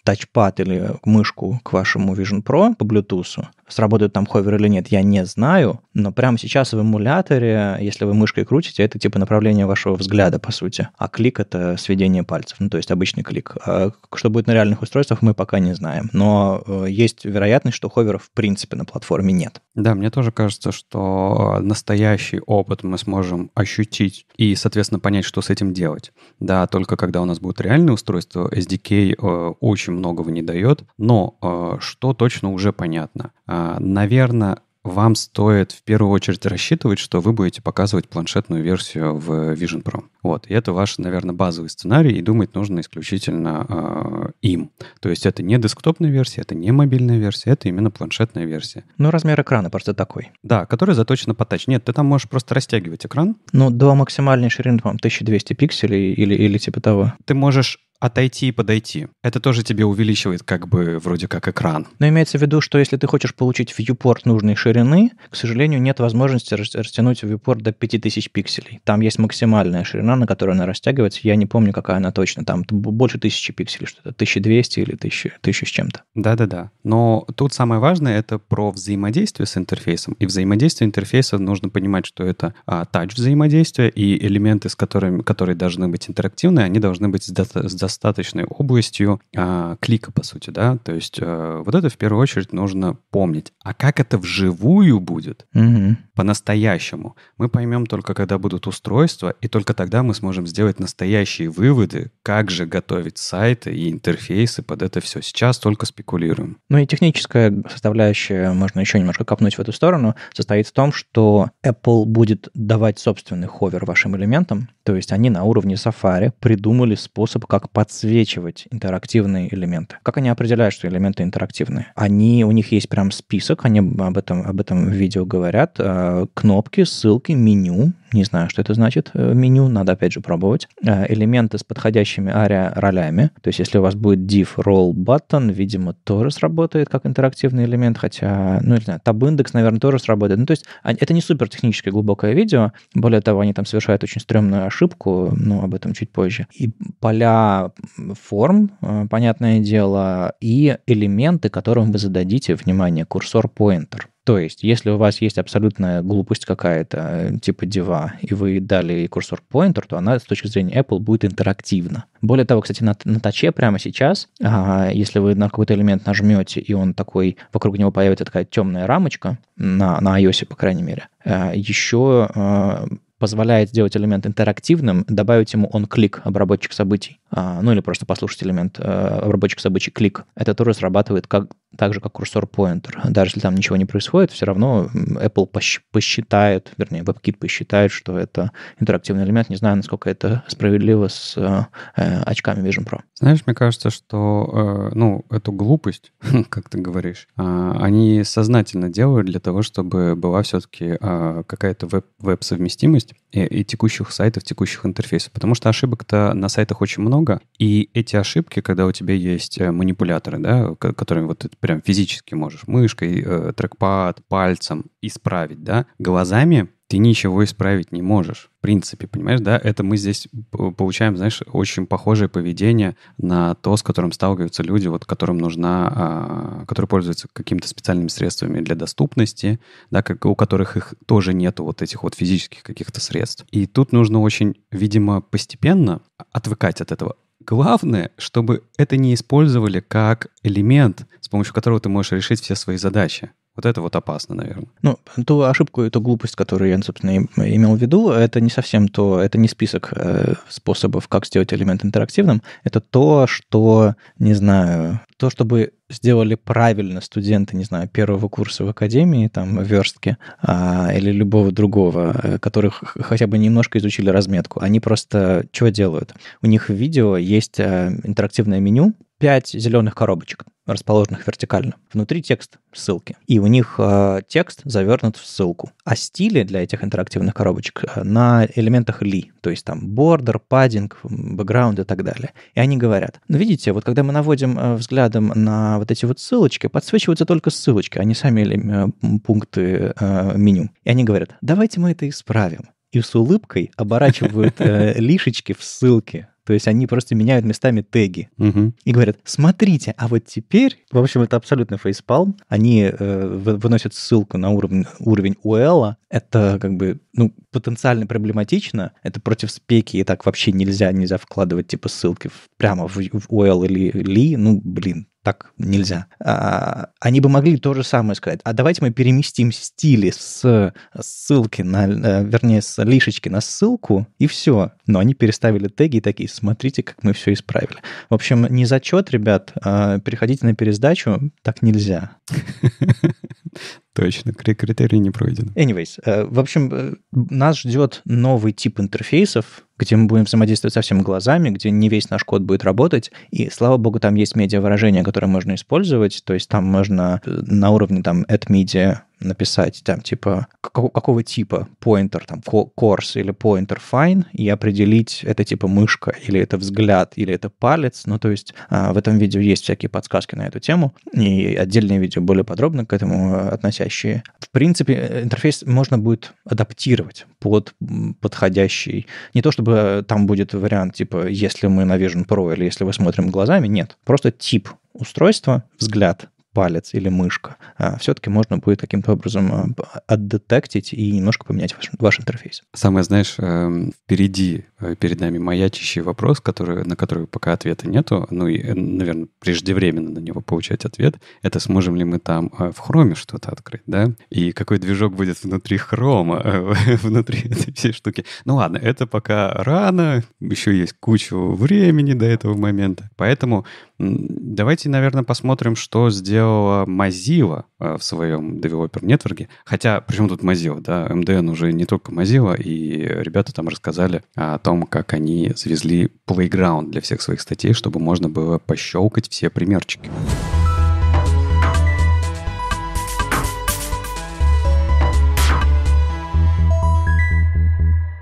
тачпад или мышку к вашему Vision Pro по Bluetooth. Сработает там hover или нет, я не знаю, но прямо сейчас в эмуляторе, если вы мышкой крутите, это типа направление вашего взгляда, по сути. А клик — это сведение пальцев, ну, то есть обычный клик. А что будет на реальных устройствах, мы пока не знаем. Но э, есть вероятность, что ховеров в принципе на платформе нет. Да, мне тоже кажется, что настоящий опыт мы сможем ощутить и, соответственно, понять, что с этим делать. Да, только когда у нас будет реальное устройство, SDK э, очень очень многого не дает, но э, что точно уже понятно. Э, наверное, вам стоит в первую очередь рассчитывать, что вы будете показывать планшетную версию в Vision Pro. Вот, и это ваш, наверное, базовый сценарий, и думать нужно исключительно э, им. То есть это не десктопная версия, это не мобильная версия, это именно планшетная версия. Ну, размер экрана просто такой. Да, который заточен по тач. Нет, ты там можешь просто растягивать экран. Ну, до максимальной ширины, по-моему, 1200 пикселей или, или типа того. Ты можешь отойти и подойти. Это тоже тебе увеличивает как бы вроде как экран. Но имеется в виду, что если ты хочешь получить viewport нужной ширины, к сожалению, нет возможности растянуть viewport до 5000 пикселей. Там есть максимальная ширина, на которой она растягивается. Я не помню, какая она точно. Там больше 1000 пикселей, что-то 1200 или 1000, 1000 с чем-то. Да-да-да. Но тут самое важное — это про взаимодействие с интерфейсом. И взаимодействие интерфейса нужно понимать, что это а, тач взаимодействия, и элементы, с которыми, которые должны быть интерактивные, они должны быть с, с достаточной областью а, клика, по сути, да, то есть а, вот это в первую очередь нужно помнить. А как это вживую будет, угу. по-настоящему, мы поймем только, когда будут устройства, и только тогда мы сможем сделать настоящие выводы, как же готовить сайты и интерфейсы под это все. Сейчас только спекулируем. Ну и техническая составляющая, можно еще немножко копнуть в эту сторону, состоит в том, что Apple будет давать собственный ховер вашим элементам, то есть они на уровне Safari придумали способ, как подсвечивать интерактивные элементы. Как они определяют, что элементы интерактивные? Они, у них есть прям список, они об этом, об этом видео говорят, э, кнопки, ссылки, меню, не знаю, что это значит, э, меню, надо опять же пробовать. Э, элементы с подходящими ARIA-ролями. То есть если у вас будет div roll button, видимо, тоже сработает как интерактивный элемент, хотя, ну, не знаю, tab-индекс, наверное, тоже сработает. Ну, то есть это не супер техническое глубокое видео. Более того, они там совершают очень стрёмную ошибку, но об этом чуть позже. И поля форм, э, понятное дело, и элементы, которым вы зададите, внимание, курсор-поинтер. То есть, если у вас есть абсолютная глупость какая-то, э, типа дива, и вы дали курсор pointer, то она с точки зрения Apple будет интерактивна. Более того, кстати, на, на таче прямо сейчас, а, если вы на какой-то элемент нажмете, и он такой, вокруг него появится такая темная рамочка, на, на iOS, по крайней мере, а, еще а, позволяет сделать элемент интерактивным, добавить ему он-клик, обработчик событий, ну или просто послушать элемент э, обработчик событий клик. Это тоже срабатывает как, так же, как курсор-поинтер. Даже если там ничего не происходит, все равно Apple посчитает, вернее, WebKit посчитает, что это интерактивный элемент. Не знаю, насколько это справедливо с э, очками Vision Pro. Знаешь, мне кажется, что э, ну, эту глупость, (laughs) как ты говоришь, э, они сознательно делают для того, чтобы была все-таки э, какая-то веб- веб-совместимость и, и текущих сайтов, текущих интерфейсов. Потому что ошибок-то на сайтах очень много, и эти ошибки, когда у тебя есть э, манипуляторы, да, которыми вот ты прям физически можешь мышкой, э, трекпад, пальцем исправить, да, глазами ты ничего исправить не можешь. В принципе, понимаешь, да, это мы здесь получаем, знаешь, очень похожее поведение на то, с которым сталкиваются люди, вот которым нужна, а, которые пользуются какими-то специальными средствами для доступности, да, как, у которых их тоже нету вот этих вот физических каких-то средств. И тут нужно очень, видимо, постепенно отвыкать от этого. Главное, чтобы это не использовали как элемент, с помощью которого ты можешь решить все свои задачи. Вот это вот опасно, наверное. Ну, ту ошибку, эту глупость, которую я, собственно, имел в виду, это не совсем то, это не список э, способов, как сделать элемент интерактивным. Это то, что, не знаю, то, чтобы сделали правильно студенты, не знаю, первого курса в академии, там, в верстке, а, или любого другого, э, которых хотя бы немножко изучили разметку, они просто что делают? У них в видео есть э, интерактивное меню, 5 зеленых коробочек, расположенных вертикально. Внутри текст, ссылки. И у них э, текст завернут в ссылку. А стили для этих интерактивных коробочек э, на элементах ли, то есть там бордер, паддинг, бэкграунд и так далее. И они говорят, ну видите, вот когда мы наводим э, взглядом на вот эти вот ссылочки, подсвечиваются только ссылочки, а не сами э, пункты э, меню. И они говорят, давайте мы это исправим и с улыбкой оборачивают э, (laughs) лишечки в ссылки то есть они просто меняют местами теги. Угу. и говорят, смотрите, а вот теперь, в общем, это абсолютно фейспалм, они э, выносят ссылку на уровень, уровень UL, это как бы, ну, потенциально проблематично, это против спеки, и так вообще нельзя, нельзя вкладывать типа ссылки в, прямо в, в UL или ли, ну, блин, так нельзя. А, они бы могли то же самое сказать. А давайте мы переместим стили с ссылки на, э, вернее, с лишечки на ссылку, и все. Но они переставили теги и такие, смотрите, как мы все исправили. В общем, не зачет, ребят, а переходите на пересдачу, так нельзя. (laughs) Точно, критерий не пройден. Anyways, э, в общем, э, нас ждет новый тип интерфейсов, где мы будем взаимодействовать со всеми глазами, где не весь наш код будет работать. И, слава богу, там есть медиа-выражения, которые можно использовать. То есть там можно на уровне там at media написать там типа какого, какого типа pointer, там course или pointer fine, и определить это типа мышка, или это взгляд, или это палец. Ну, то есть а, в этом видео есть всякие подсказки на эту тему, и отдельные видео более подробно к этому а, относящие. В принципе, э, интерфейс можно будет адаптировать под подходящий. Не то чтобы там будет вариант типа, если мы на Vision Pro или если вы смотрим глазами, нет. Просто тип устройства, взгляд, палец или мышка, а все-таки можно будет каким-то образом а, отдетектить и немножко поменять ваш, ваш интерфейс. Самое, знаешь, эм, впереди, э, перед нами маячащий вопрос, который, на который пока ответа нету, ну и, э, наверное, преждевременно на него получать ответ, это сможем ли мы там э, в хроме что-то открыть, да? И какой движок будет внутри хрома, (laughs) внутри этой всей штуки. Ну ладно, это пока рано, еще есть кучу времени до этого момента. Поэтому давайте, наверное, посмотрим, что сделал сделала Mozilla э, в своем Developer Network. Хотя, причем тут Mozilla, да, MDN уже не только Mozilla, и ребята там рассказали о том, как они завезли Playground для всех своих статей, чтобы можно было пощелкать все примерчики.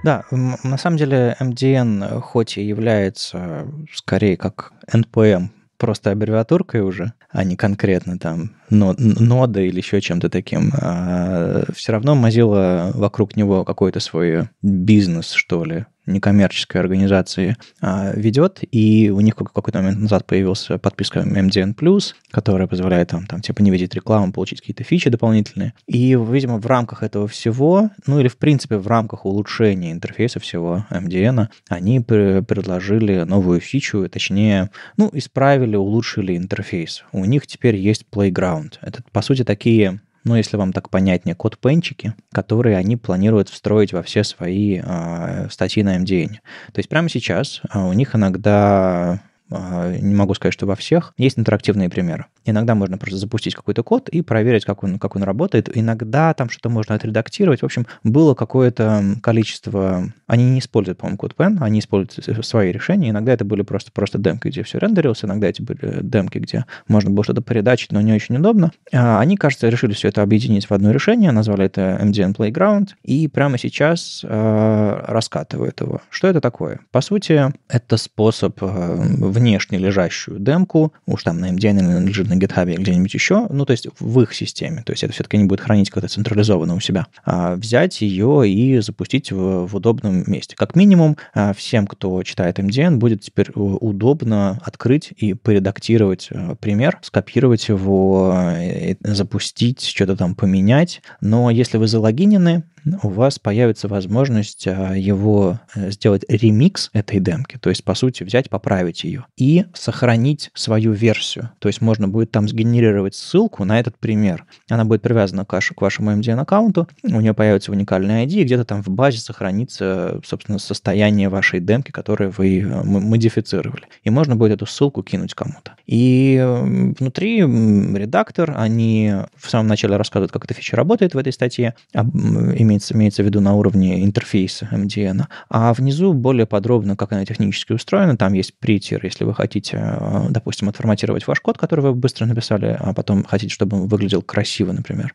Да, на самом деле MDN хоть и является скорее как NPM просто аббревиатуркой уже, а не конкретно там нода или еще чем-то таким. А все равно Mozilla вокруг него какой-то свой бизнес, что ли, некоммерческой организации а, ведет, и у них какой-то момент назад появилась подписка MDN+, которая позволяет там, там типа не видеть рекламу, получить какие-то фичи дополнительные. И, видимо, в рамках этого всего, ну или в принципе в рамках улучшения интерфейса всего MDN, они предложили новую фичу, точнее, ну, исправили, улучшили интерфейс. У них теперь есть Playground. Это, по сути, такие ну, если вам так понятнее, код-пенчики, которые они планируют встроить во все свои э, статьи на MDN. То есть прямо сейчас э, у них иногда а, не могу сказать, что во всех, есть интерактивные примеры. Иногда можно просто запустить какой-то код и проверить, как он, как он работает. Иногда там что-то можно отредактировать. В общем, было какое-то количество... Они не используют, по-моему, CodePen, они используют свои решения. Иногда это были просто, просто демки, где все рендерилось, иногда эти были демки, где можно было что-то передачить, но не очень удобно. А они, кажется, решили все это объединить в одно решение, назвали это MDN Playground, и прямо сейчас э, раскатывают его. Что это такое? По сути, это способ э, внешне лежащую демку, уж там на MDN или лежит на GitHub где-нибудь еще, ну, то есть в их системе, то есть это все-таки не будет хранить как-то централизованно у себя, а взять ее и запустить в, в удобном месте. Как минимум, а, всем, кто читает MDN, будет теперь удобно открыть и поредактировать э, пример, скопировать его, э, запустить, что-то там поменять. Но если вы залогинены, у вас появится возможность а, его э, сделать ремикс этой демки, то есть, по сути, взять, поправить ее и сохранить свою версию. То есть можно будет там сгенерировать ссылку на этот пример. Она будет привязана к, к вашему MDN-аккаунту, у нее появится уникальный ID, и где-то там в базе сохранится, собственно, состояние вашей демки, которое вы э, модифицировали. И можно будет эту ссылку кинуть кому-то. И внутри редактор, они в самом начале рассказывают, как эта фича работает в этой статье, имеется, имеется в виду на уровне интерфейса MDN, а внизу более подробно, как она технически устроена. Там есть притер, если вы хотите, э, допустим, отформатировать ваш код, который вы быстро написали, а потом хотите, чтобы он выглядел красиво, например.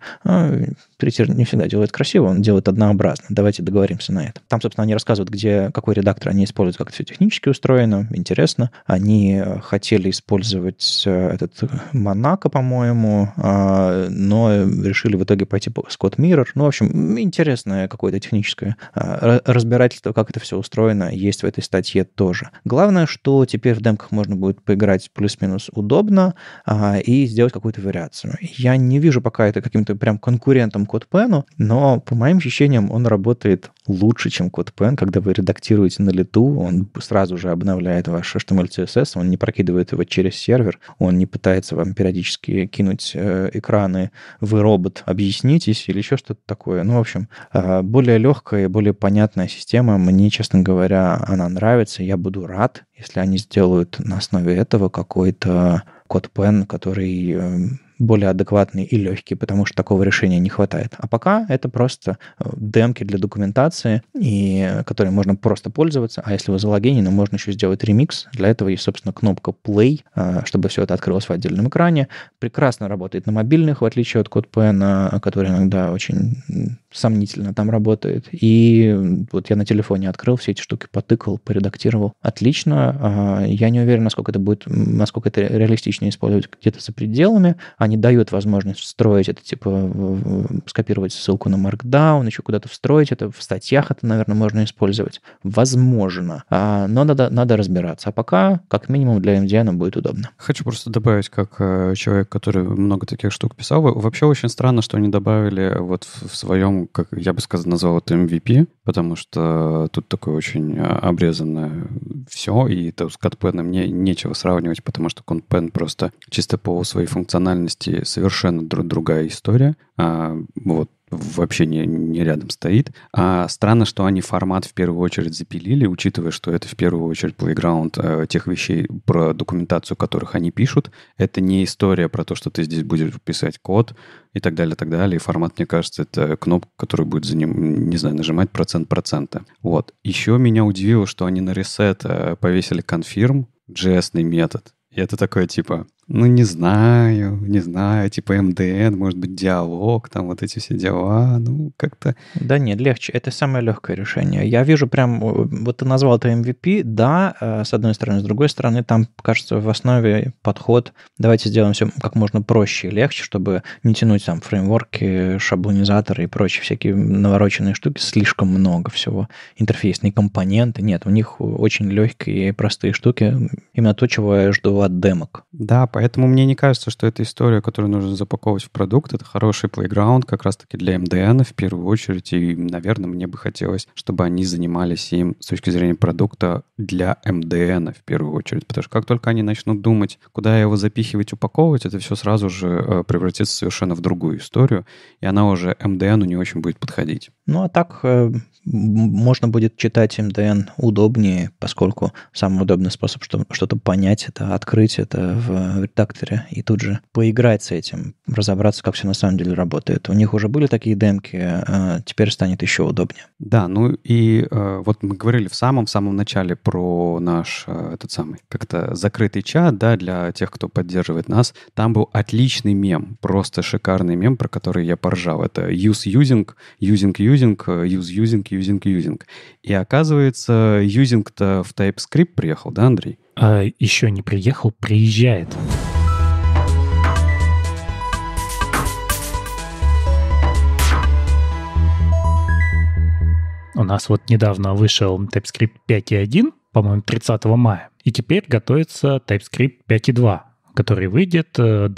Притер не всегда делает красиво, он делает однообразно. Давайте договоримся на этом. Там, собственно, они рассказывают, где, какой редактор они используют, как это все технически устроено. Интересно. Они хотели использовать э, этот Monaco, по-моему, а, но решили в итоге пойти с код Mirror. Ну, в общем, интересно интересное какое-то техническое а, разбирательство, как это все устроено, есть в этой статье тоже. Главное, что теперь в демках можно будет поиграть плюс-минус удобно а, и сделать какую-то вариацию. Я не вижу пока это каким-то прям конкурентом CodePen, но по моим ощущениям он работает лучше, чем CodePen. Когда вы редактируете на лету, он сразу же обновляет ваш HTML, CSS, он не прокидывает его через сервер, он не пытается вам периодически кинуть э, экраны «Вы робот, объяснитесь» или еще что-то такое. Ну, в общем, более легкая и более понятная система. Мне, честно говоря, она нравится. Я буду рад, если они сделают на основе этого какой-то код пен, который эм, более адекватный и легкий, потому что такого решения не хватает. А пока это просто э, демки для документации, и, которые можно просто пользоваться. А если вы залогинены, можно еще сделать ремикс. Для этого есть, собственно, кнопка Play, э, чтобы все это открылось в отдельном экране. Прекрасно работает на мобильных, в отличие от CodePen, который иногда очень сомнительно там работает. И вот я на телефоне открыл все эти штуки, потыкал, поредактировал. Отлично. А, я не уверен, насколько это будет, насколько это реалистично использовать где-то за пределами. Они дают возможность встроить это, типа, скопировать ссылку на Markdown, еще куда-то встроить это. В статьях это, наверное, можно использовать. Возможно. А, но надо, надо разбираться. А пока, как минимум, для MDN будет удобно. Хочу просто добавить, как э, человек, который много таких штук писал. Вообще очень странно, что они добавили вот в своем как я бы сказал, назвал это MVP, потому что тут такое очень а, обрезанное все, и это с CatPen мне нечего сравнивать, потому что ConPen просто чисто по своей функциональности совершенно друг другая история. А, вот вообще не, не рядом стоит. А странно, что они формат в первую очередь запилили, учитывая, что это в первую очередь плейграунд э, тех вещей, про документацию которых они пишут. Это не история про то, что ты здесь будешь писать код и так далее, так далее. И формат, мне кажется, это кнопка, которую будет за ним, не знаю, нажимать процент процента. Вот. Еще меня удивило, что они на ресет э, повесили confirm, JS метод. И это такое типа, ну, не знаю, не знаю, типа МДН, может быть, диалог, там вот эти все дела, ну, как-то... Да нет, легче, это самое легкое решение. Я вижу прям, вот ты назвал это MVP, да, э, с одной стороны, с другой стороны, там, кажется, в основе подход, давайте сделаем все как можно проще и легче, чтобы не тянуть там фреймворки, шаблонизаторы и прочие всякие навороченные штуки, слишком много всего, интерфейсные компоненты, нет, у них очень легкие и простые штуки, именно то, чего я жду от демок. Да, Поэтому мне не кажется, что это история, которую нужно запаковывать в продукт. Это хороший плейграунд как раз-таки для MDN в первую очередь. И, наверное, мне бы хотелось, чтобы они занимались им с точки зрения продукта для MDN в первую очередь. Потому что как только они начнут думать, куда его запихивать, упаковывать, это все сразу же э, превратится совершенно в другую историю. И она уже MDN не очень будет подходить. Ну, а так э, можно будет читать MDN удобнее, поскольку самый удобный способ что-то понять, это открыть это в редакторе и тут же поиграть с этим, разобраться, как все на самом деле работает. У них уже были такие демки, а теперь станет еще удобнее. Да, ну и э, вот мы говорили в самом-самом начале про наш э, этот самый как-то закрытый чат, да, для тех, кто поддерживает нас. Там был отличный мем, просто шикарный мем, про который я поржал. Это use using, using using, use using, using using. И оказывается, using-то в TypeScript приехал, да, Андрей? А еще не приехал, приезжает. У нас вот недавно вышел TypeScript 5.1, по-моему, 30 мая. И теперь готовится TypeScript 5.2, который выйдет 22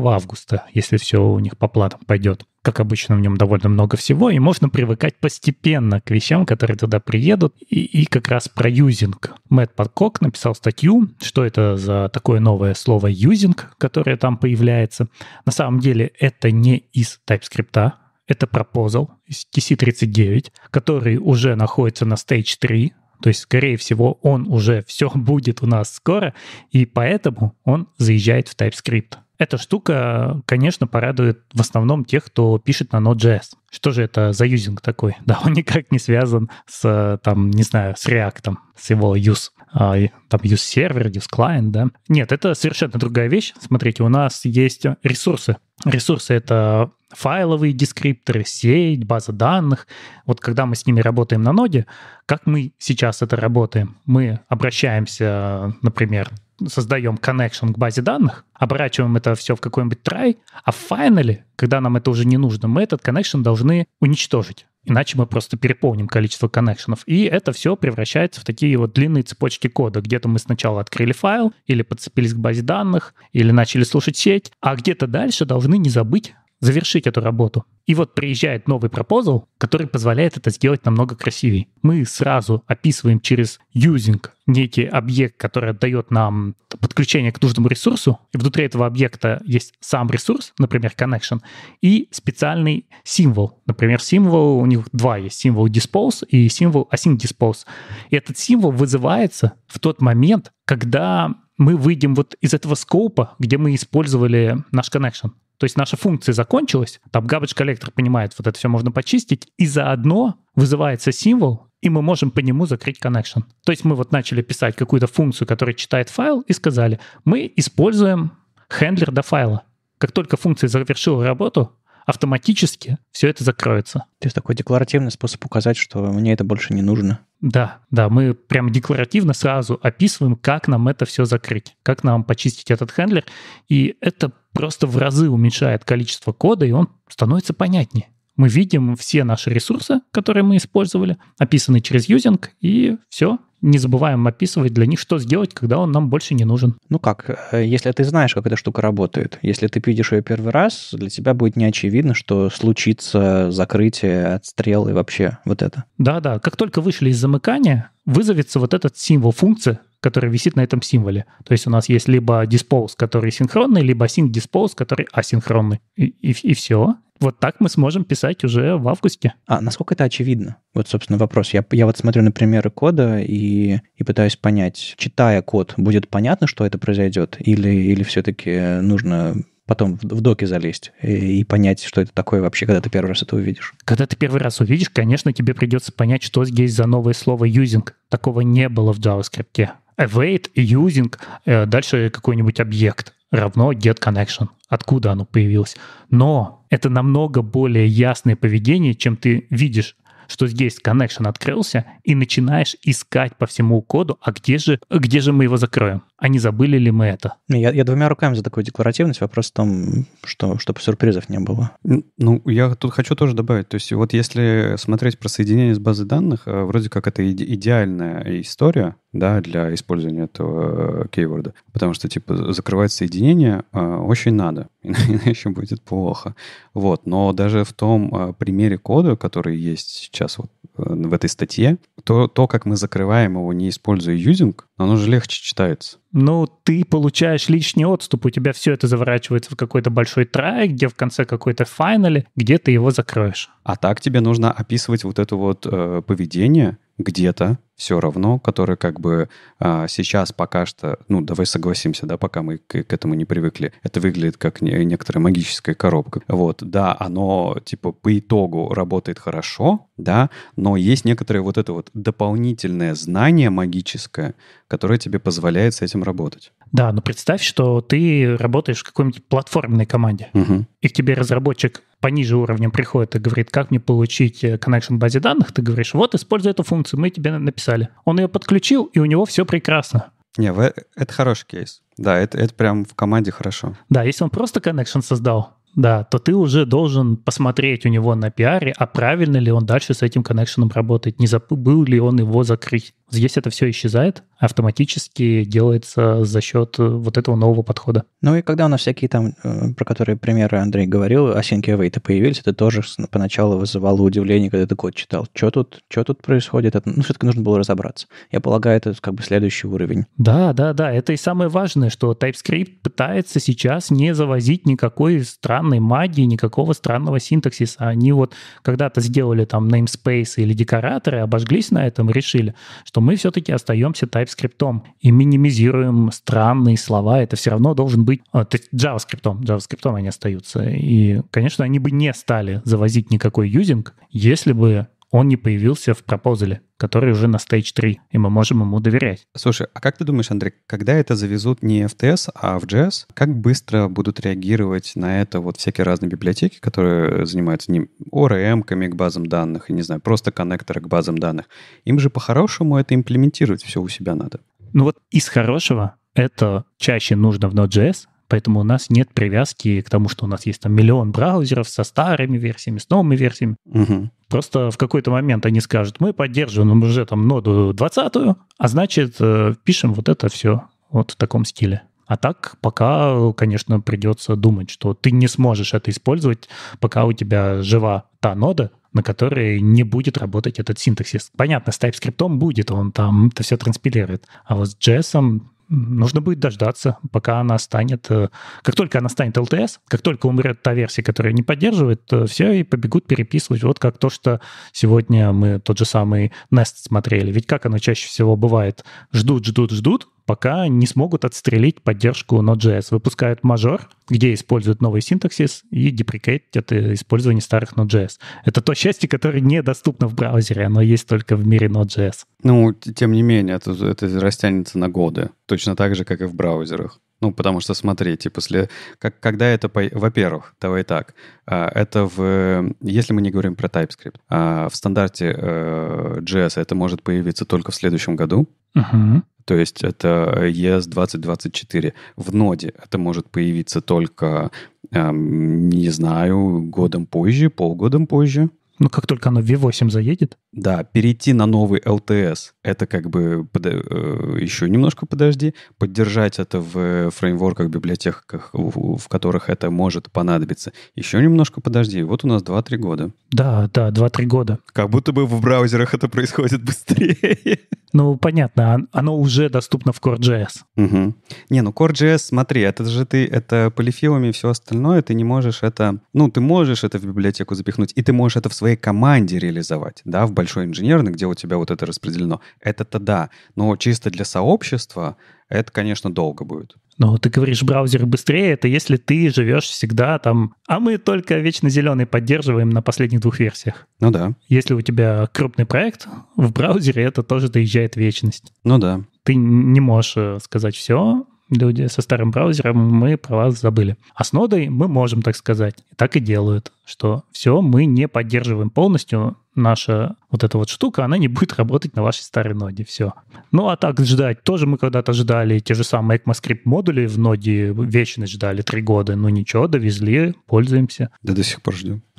э, августа, если все у них по планам пойдет. Как обычно, в нем довольно много всего, и можно привыкать постепенно к вещам, которые туда приедут. И, и как раз про юзинг. Мэтт Подкок написал статью, что это за такое новое слово юзинг, которое там появляется. На самом деле это не из TypeScript, это proposal из TC39, который уже находится на Stage 3, то есть, скорее всего, он уже (laughs) все будет у нас скоро, и поэтому он заезжает в TypeScript. Эта штука, конечно, порадует в основном тех, кто пишет на Node.js. Что же это за юзинг такой? (laughs) Да, он никак не связан с, там, не знаю, с React, с его use. А, там use сервер, use client, да. Нет, это совершенно другая вещь. Смотрите, у нас есть ресурсы. Ресурсы — это файловые дескрипторы, сеть, база данных. Вот когда мы с ними работаем на ноде, как мы сейчас это работаем? Мы обращаемся, например, создаем connection к базе данных, оборачиваем это все в какой-нибудь try, а в финале, когда нам это уже не нужно, мы этот connection должны уничтожить. Иначе мы просто переполним количество коннекшенов. И это все превращается в такие вот длинные цепочки кода. Где-то мы сначала открыли файл, или подцепились к базе данных, или начали слушать сеть, а где-то дальше должны не забыть завершить эту работу. И вот приезжает новый пропозал, который позволяет это сделать намного красивее. Мы сразу описываем через using некий объект, который отдает нам подключение к нужному ресурсу, и внутри этого объекта есть сам ресурс, например, connection, и специальный символ. Например, символ, у них два есть, символ dispose и символ async dispose. И этот символ вызывается в тот момент, когда мы выйдем вот из этого скопа, где мы использовали наш connection. То есть наша функция закончилась, там garbage коллектор понимает, вот это все можно почистить, и заодно вызывается символ, и мы можем по нему закрыть connection. То есть мы вот начали писать какую-то функцию, которая читает файл, и сказали, мы используем хендлер до файла. Как только функция завершила работу, автоматически все это закроется. То есть такой декларативный способ указать, что мне это больше не нужно. Да, да, мы прям декларативно сразу описываем, как нам это все закрыть, как нам почистить этот хендлер, и это просто в разы уменьшает количество кода, и он становится понятнее. Мы видим все наши ресурсы, которые мы использовали, описаны через юзинг, и все, не забываем описывать для них, что сделать, когда он нам больше не нужен. Ну как, э, если ты знаешь, как эта штука работает, если ты видишь ее первый раз, для тебя будет не очевидно, что случится закрытие, отстрел и вообще вот это. Да-да, как только вышли из замыкания, вызовется вот этот символ функции, который висит на этом символе. То есть у нас есть либо dispose, который синхронный, либо async dispose, который асинхронный. И, и, и все. Вот так мы сможем писать уже в августе. А насколько это очевидно? Вот, собственно, вопрос. Я, я вот смотрю на примеры кода и, и пытаюсь понять, читая код, будет понятно, что это произойдет? Или, или все-таки нужно потом в, в доке залезть и, и понять, что это такое вообще, когда ты первый раз это увидишь. Когда ты первый раз увидишь, конечно, тебе придется понять, что здесь за новое слово using. Такого не было в JavaScript. Await, using, э, дальше какой-нибудь объект равно get connection. Откуда оно появилось? Но это намного более ясное поведение, чем ты видишь что здесь connection открылся, и начинаешь искать по всему коду, а где же, где же мы его закроем? А не забыли ли мы это? Я, я двумя руками за такую декларативность. Вопрос в том, что, чтобы сюрпризов не было. Ну, я тут хочу тоже добавить. То есть вот если смотреть про соединение с базой данных, э, вроде как это идеальная история, да, для использования этого кейворда. Потому что, типа, закрывать соединение э, очень надо, (laughs) иначе будет плохо. Вот. Но даже в том э, примере кода, который есть сейчас вот э, в этой статье, то, то, как мы закрываем его, не используя юзинг, оно же легче читается. Ну, ты получаешь лишний отступ, у тебя все это заворачивается в какой-то большой трай, где в конце какой-то файнале, где ты его закроешь. А так тебе нужно описывать вот это вот э, поведение где-то все равно, которое как бы а, сейчас пока что, ну, давай согласимся, да, пока мы к, к этому не привыкли, это выглядит как не, некоторая магическая коробка. Вот, да, оно типа по итогу работает хорошо, да, но есть некоторое вот это вот дополнительное знание магическое, которое тебе позволяет с этим работать. Да, но представь, что ты работаешь в какой-нибудь платформенной команде, угу. и к тебе разработчик пониже уровнем приходит и говорит, как мне получить connection в базе данных, ты говоришь, вот, используй эту функцию, мы тебе написали. Он ее подключил, и у него все прекрасно. Не, это хороший кейс. Да, это, это прям в команде хорошо. Да, если он просто connection создал, да, то ты уже должен посмотреть у него на пиаре, а правильно ли он дальше с этим коннекшеном работает, не забыл ли он его закрыть. Здесь это все исчезает, автоматически делается за счет э, вот этого нового подхода. Ну и когда у нас всякие там, э, про которые примеры Андрей говорил, async await появились, это тоже поначалу вызывало удивление, когда ты код читал. Что тут, что тут происходит? Это, ну, все-таки нужно было разобраться. Я полагаю, это как бы следующий уровень. Да, да, да. Это и самое важное, что TypeScript пытается сейчас не завозить никакой странной магии, никакого странного синтаксиса. Они вот когда-то сделали там namespace или декораторы, обожглись на этом и решили, что мы все-таки остаемся TypeScript и минимизируем странные слова. Это все равно должен быть... А, то есть JavaScript. JavaScript они остаются. И, конечно, они бы не стали завозить никакой юзинг, если бы он не появился в пропозале, который уже на Stage 3, и мы можем ему доверять. Слушай, а как ты думаешь, Андрей, когда это завезут не в TS, а в JS, как быстро будут реагировать на это вот всякие разные библиотеки, которые занимаются не ORM-ками к базам данных, и, не знаю, просто коннекторы к базам данных? Им же по-хорошему это имплементировать все у себя надо. Ну вот из хорошего это чаще нужно в Node.js, поэтому у нас нет привязки к тому, что у нас есть там миллион браузеров со старыми версиями, с новыми версиями. Угу. Просто в какой-то момент они скажут, мы поддерживаем уже там ноду 20 а значит, э, пишем вот это все вот в таком стиле. А так пока, конечно, придется думать, что ты не сможешь это использовать, пока у тебя жива та нода, на которой не будет работать этот синтаксис. Понятно, с TypeScript будет, он там это все транспилирует. А вот с JS нужно будет дождаться, пока она станет... Э, как только она станет LTS, как только умрет та версия, которая не поддерживает, все и побегут переписывать. Вот как то, что сегодня мы тот же самый Nest смотрели. Ведь как оно чаще всего бывает? Ждут, ждут, ждут, пока не смогут отстрелить поддержку Node.js. Выпускают мажор, где используют новый синтаксис и деприкейтят использование старых Node.js. Это то счастье, которое недоступно в браузере, оно есть только в мире Node.js. Ну, тем не менее, это, это растянется на годы. Точно так же, как и в браузерах. Ну, потому что, смотрите, после, как, когда это, во-первых, давай так, а, это в, если мы не говорим про TypeScript, а в стандарте э, JS это может появиться только в следующем году, uh-huh. то есть это ES 2024. В ноде это может появиться только, не знаю, годом позже, полгодом позже. Ну, как только оно в V8 заедет? Да, перейти на новый LTS, это как бы под, э, еще немножко подожди. Поддержать это в фреймворках, библиотеках, в, в которых это может понадобиться, еще немножко подожди. Вот у нас 2-3 года. Да, да, 2-3 года. Как будто бы в браузерах это происходит быстрее. (laughs) Ну, понятно, оно уже доступно в Core.js. Угу. Не, ну Core.js, смотри, это же ты, это полифилами и все остальное, ты не можешь это, ну, ты можешь это в библиотеку запихнуть, и ты можешь это в своей команде реализовать, да, в большой инженерной, где у тебя вот это распределено. Это-то да, но чисто для сообщества это, конечно, долго будет. Но ты говоришь, браузеры быстрее, это если ты живешь всегда там... А мы только вечно зеленый поддерживаем на последних двух версиях. Ну да. Если у тебя крупный проект, в браузере это тоже доезжает вечность. Ну да. Ты не можешь э, сказать все, люди со старым браузером, мы про вас забыли. А с нодой мы можем так сказать. Так и делают, что все мы не поддерживаем полностью, наша вот эта вот штука, она не будет работать на вашей старой ноде. Все. Ну, а так ждать. Тоже мы когда-то ждали те же самые ECMAScript модули в ноде вечность ждали три года. Ну, ничего, довезли, пользуемся. Да до сих пор ждем. (laughs)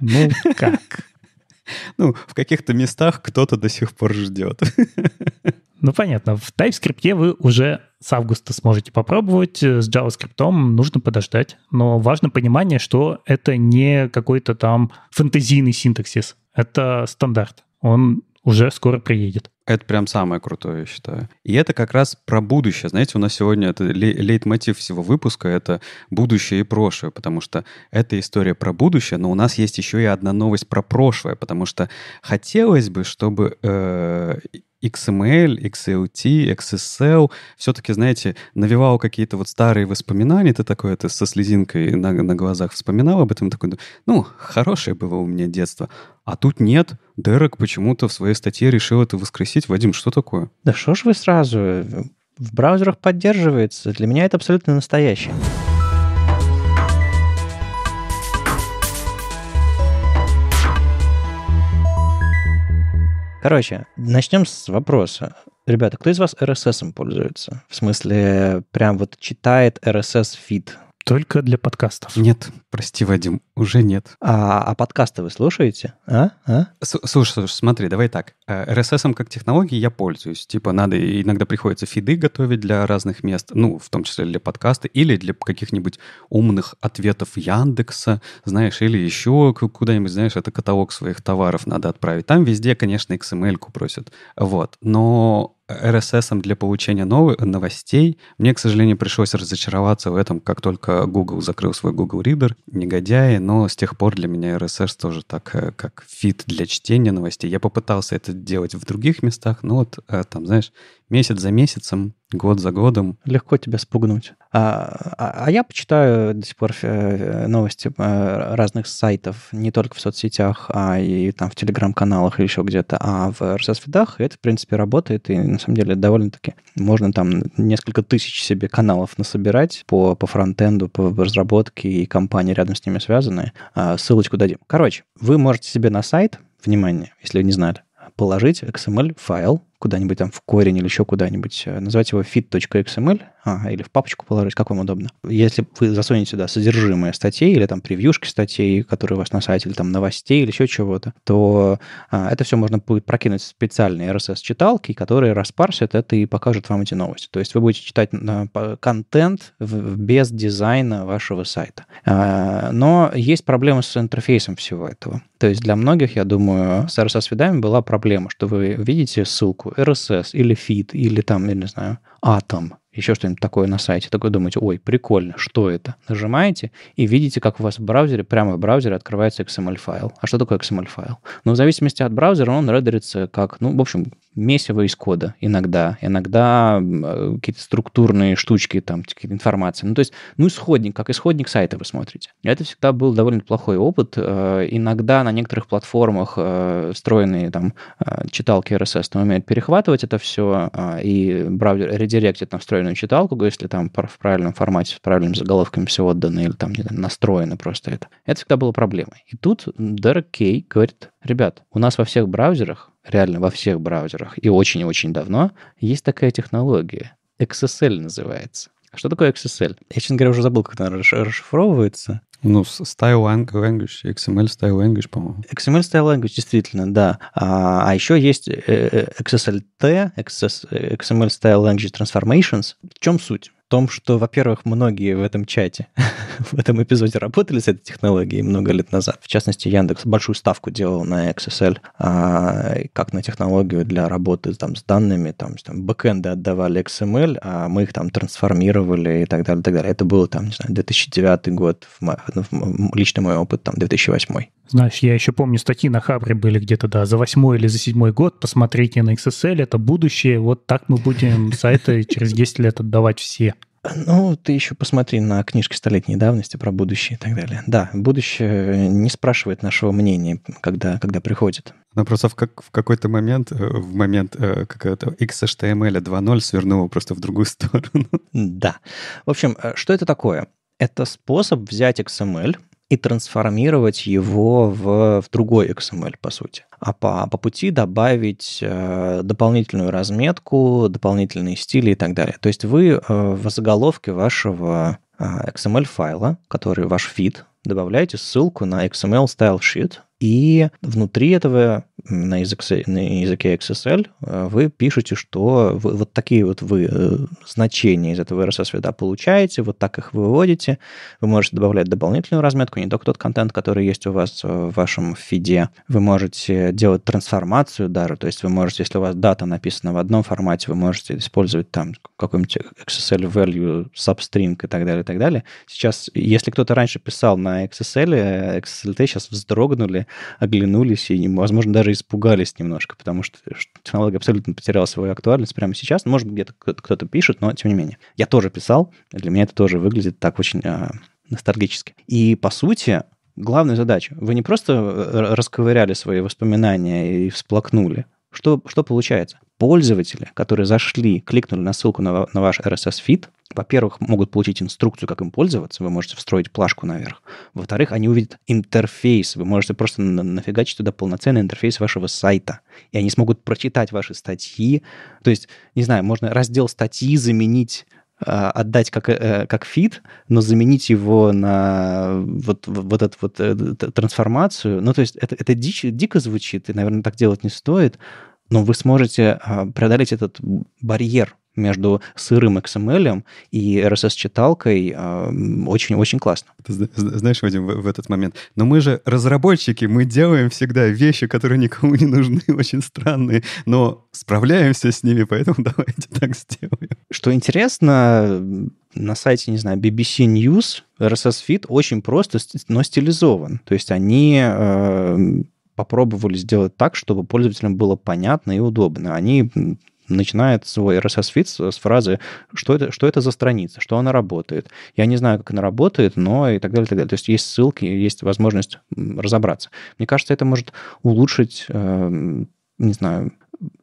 Ну, как? Ну, в каких-то местах кто-то до сих пор ждет. (laughs) Ну, понятно. В TypeScript вы уже с августа сможете попробовать. С JavaScript нужно подождать. Но важно понимание, что это не какой-то там фэнтезийный синтаксис. Это стандарт. Он уже скоро приедет. Это прям самое крутое, я считаю. И это как раз про будущее. Знаете, у нас сегодня это лейтмотив всего выпуска — это будущее и прошлое, потому что это история про будущее, но у нас есть еще и одна новость про прошлое, потому что хотелось бы, чтобы э, XML, XLT, XSL все-таки, знаете, навевал какие-то вот старые воспоминания. Ты такой это со слезинкой на, на глазах вспоминал об этом. Такой, ну, хорошее было у меня детство. А тут нет. Дерек почему-то в своей статье решил это воскресить. Вадим, что такое? Да что ж вы сразу? В браузерах поддерживается. Для меня это абсолютно настоящее. Короче, начнем с вопроса. Ребята, кто из вас RSS пользуется? В смысле, прям вот читает RSS-фид? Только для подкастов. Нет, прости, Вадим, уже нет. А, а подкасты вы слушаете? А? А? Слушай, слушай, смотри, давай так. RSS как технологии я пользуюсь. Типа надо, иногда приходится фиды готовить для разных мест, ну, в том числе для подкаста, или для каких-нибудь умных ответов Яндекса, знаешь, или еще куда-нибудь, знаешь, это каталог своих товаров надо отправить. Там везде, конечно, XML-ку просят. Вот. Но RSS для получения новых новостей. Мне, к сожалению, пришлось разочароваться в этом, как только Google закрыл свой Google Reader. Негодяи, но с тех пор для меня RSS тоже так, э, как feed для чтения новостей. Я попытался это делать в других местах, но вот э, там, знаешь, месяц за месяцем, год за годом. Легко тебя спугнуть. А, а, а я почитаю до сих пор э, новости э, разных сайтов, не только в соцсетях, а и там в телеграм-каналах или еще где-то, а в RSS- feed ах. Это, в принципе, работает, и на самом деле довольно-таки можно там несколько тысяч себе каналов насобирать по, по фронтенду, по разработке и компании рядом с ними связанные. А, ссылочку дадим. Короче, вы можете себе на сайт, внимание, если вы не знали, положить XML-файл, куда-нибудь там в корень или еще куда-нибудь, э, назвать его fit.xml, а, или в папочку положить, как вам удобно. Если вы засунете сюда содержимое статей или там превьюшки статей, которые у вас на сайте, или там новостей, или еще чего-то, то а, это все можно будет прокинуть в специальные RSS-читалки, которые распарсят это и покажут вам эти новости. То есть вы будете читать контент без дизайна вашего сайта. А, но есть проблема с интерфейсом всего этого. То есть для многих, я думаю, с RSS-фидами была проблема, что вы видите ссылку RSS или feed, или там, я не знаю, Atom, еще что-нибудь такое на сайте, такой думаете, ой, прикольно, что это? Нажимаете и видите, как у вас в браузере, прямо в браузере открывается XML-файл. А что такое XML-файл? Ну, в зависимости от браузера он рендерится как, ну, в общем, месиво из кода иногда, иногда э, какие-то структурные штучки, там, какие-то информации. Ну, то есть, ну, исходник, как исходник сайта вы смотрите. Это всегда был довольно плохой опыт. Э, иногда на некоторых платформах э, встроенные там читалки RSS там умеют перехватывать это все, и браузер редиректит на встроенную читалку, если там в правильном формате, с правильными заголовками все отдано или там не знаю, настроено просто это. Это всегда было проблемой. И тут Дерек Кей говорит, ребят, у нас во всех браузерах реально во всех браузерах и очень-очень давно, есть такая технология. XSL называется. Что такое XSL? Я, честно говоря, уже забыл, как она расшифровывается. Ну, Style Language, XML Style Language, по-моему. XML Style Language, действительно, да. А, а еще есть э, э, XSLT, XML Style Language Transformations. В чем суть? Том, что, во-первых, многие в этом чате, (laughs) в этом эпизоде работали с этой технологией много лет назад. В частности, Яндекс большую ставку делал на XSL, а, как на технологию для работы там, с данными. Там, там бэкэнды отдавали XML, а мы их там трансформировали и так далее, и так далее. Это было там, не знаю, 2009 год, в мой, ну, в личный мой опыт, там, 2008. Знаешь, я еще помню, статьи на Хабре были где-то, да, за восьмой или за седьмой год. Посмотрите на XSL, это будущее. Вот так мы будем сайты (laughs) через 10 лет отдавать все. Ну, ты еще посмотри на книжки столетней давности про будущее и так далее. Да, будущее не спрашивает нашего мнения, когда, когда приходит. Но просто в, как, в какой-то момент, э, в момент э, какого-то XHTML 2.0 свернуло просто в другую (laughs) сторону. Да. В общем, э, что это такое? Это способ взять XML и трансформировать его в, в другой XML, по сути. А по, по пути добавить э, дополнительную разметку, дополнительные стили и так далее. То есть вы э, в заголовке вашего э, XML-файла, который ваш фид, добавляете ссылку на XML style sheet, и внутри этого на языке, на языке XSL э, вы пишете, что вы, вот такие вот вы э, значения из этого RSS вида получаете, вот так их выводите. Вы можете добавлять дополнительную разметку, не только тот контент, который есть у вас э, в вашем фиде. Вы можете делать трансформацию даже, то есть вы можете, если у вас дата написана в одном формате, вы можете использовать там какой-нибудь XSL value, substring и так далее, и так далее. Сейчас, если кто-то раньше писал на XSL, XSLT сейчас вздрогнули, оглянулись и, возможно, даже испугались немножко, потому что технология абсолютно потеряла свою актуальность прямо сейчас. Может быть, где-то кто-то пишет, но тем не менее. Я тоже писал, для меня это тоже выглядит так очень э, ностальгически. И, по сути, главная задача. Вы не просто э, расковыряли свои воспоминания и всплакнули. Что, что получается? Пользователи, которые зашли, кликнули на ссылку на, на ваш RSS-фид, во-первых, могут получить инструкцию, как им пользоваться, вы можете встроить плашку наверх. Во-вторых, они увидят интерфейс, вы можете просто нафигачить туда полноценный интерфейс вашего сайта, и они смогут прочитать ваши статьи. То есть, не знаю, можно раздел статьи заменить отдать как, э, как фит, но заменить его на вот, вот эту вот э, трансформацию. Ну, то есть это, это дичь, дико звучит, и, наверное, так делать не стоит, но вы сможете а, преодолеть этот барьер между сырым XML и RSS-читалкой очень-очень классно. Ты знаешь, Вадим, в, в этот момент, но мы же разработчики, мы делаем всегда вещи, которые никому не нужны, (laughs) очень странные, но справляемся с ними, поэтому (laughs) давайте так сделаем. Что интересно, на сайте, не знаю, BBC News RSS Feed очень просто, но стилизован. То есть они э, попробовали сделать так, чтобы пользователям было понятно и удобно. Они начинает свой RSS-фид с фразы, что это, что это за страница, что она работает. Я не знаю, как она работает, но и так далее, и так далее. То есть есть ссылки, есть возможность разобраться. Мне кажется, это может улучшить, э, не знаю,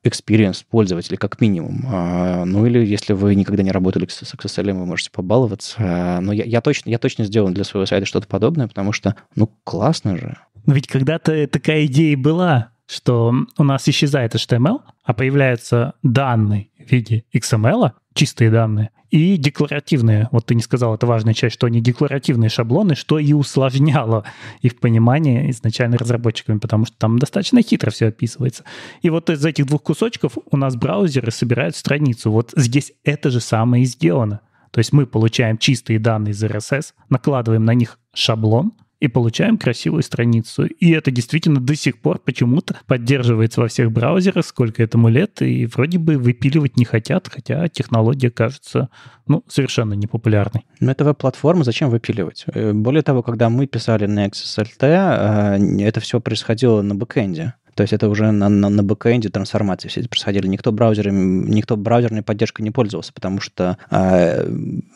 experience пользователя как минимум. А, ну или если вы никогда не работали с XSL, вы можете побаловаться. А, но я, я, точно, я точно сделаю для своего сайта что-то подобное, потому что, ну, классно же. Ведь когда-то такая идея была что у нас исчезает HTML, а появляются данные в виде XML, чистые данные, и декларативные. Вот ты не сказал, это важная часть, что они декларативные шаблоны, что и усложняло их понимание изначально разработчиками, потому что там достаточно хитро все описывается. И вот из этих двух кусочков у нас браузеры собирают страницу. Вот здесь это же самое и сделано. То есть мы получаем чистые данные из RSS, накладываем на них шаблон, и получаем красивую страницу. И это действительно до сих пор почему-то поддерживается во всех браузерах, сколько этому лет, и вроде бы выпиливать не хотят, хотя технология кажется ну, совершенно непопулярной. Но это веб-платформа, зачем выпиливать? Э, более того, когда мы писали на XSLT, э, это все происходило на бэкэнде. То есть это уже на, на, на бэкэнде трансформации все эти происходили. Никто, браузером, никто браузерной поддержкой не пользовался, потому что э,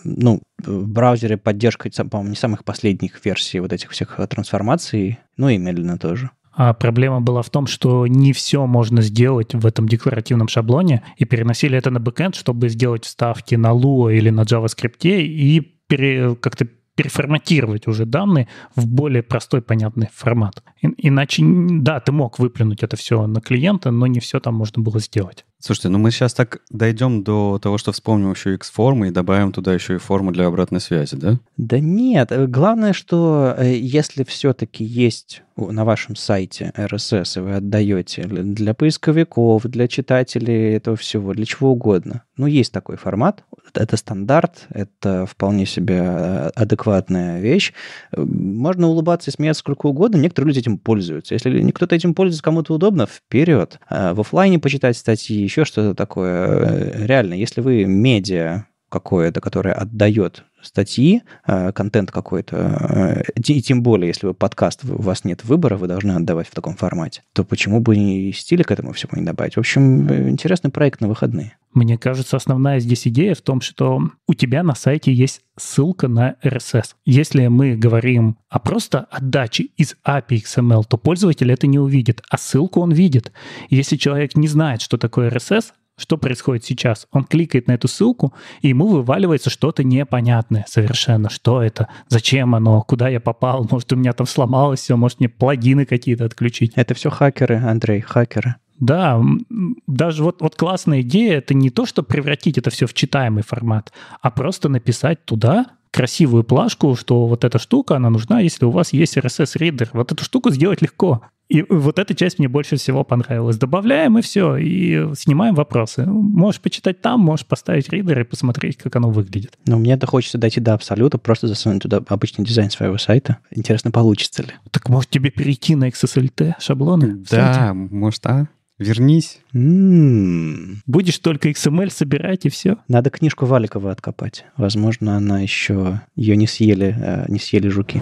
ну, в браузере поддержка, по-моему, не самых последних версий вот этих всех трансформаций, ну и медленно тоже. А проблема была в том, что не все можно сделать в этом декларативном шаблоне, и переносили это на бэкэнд, чтобы сделать вставки на Lua или на JavaScript, и пере, как-то переформатировать уже данные в более простой, понятный формат. иначе, да, ты мог выплюнуть это все на клиента, но не все там можно было сделать. Слушайте, ну мы сейчас так дойдем до того, что вспомним еще X-формы и добавим туда еще и форму для обратной связи, да? Да нет, э, главное, что э, если все-таки есть на вашем сайте RSS, вы отдаете для поисковиков, для читателей этого всего, для чего угодно. Ну, есть такой формат, это стандарт, это вполне себе э, адекватная вещь. Можно улыбаться и смеяться сколько угодно, некоторые люди этим пользуются. Если кто-то этим пользуется, кому-то удобно, вперед. В офлайне почитать статьи, еще что-то такое. Реально, если вы медиа какое-то, которое отдает статьи, э, контент какой-то, э, и тем более, если вы подкаст, у вас нет выбора, вы должны отдавать в таком формате, то почему бы и стили к этому всему не добавить? В общем, э, интересный проект на выходные. Мне кажется, основная здесь идея в том, что у тебя на сайте есть ссылка на RSS. Если мы говорим о просто отдаче из API XML, то пользователь это не увидит, а ссылку он видит. Если человек не знает, что такое RSS, что происходит сейчас? Он кликает на эту ссылку, и ему вываливается что-то непонятное совершенно. Что это? Зачем оно? Куда я попал? Может, у меня там сломалось все? Может, мне плагины какие-то отключить? Это все хакеры, Андрей, хакеры. Да, даже вот, вот классная идея, это не то, что превратить это все в читаемый формат, а просто написать туда красивую плашку, что вот эта штука, она нужна, если у вас есть RSS-ридер. Вот эту штуку сделать легко. И вот эта часть мне больше всего понравилась. Добавляем и все, и снимаем вопросы. Можешь почитать там, можешь поставить ридер и посмотреть, как оно выглядит. Но мне это хочется дойти до абсолюта, просто засунуть туда обычный дизайн своего сайта. Интересно, получится ли. Так может тебе перейти на XSLT шаблоны? Да, может, а? Вернись. М-м. Будешь только XML собирать и все. Надо книжку Валикова откопать. Возможно, она еще... Ее не съели, э, не съели жуки.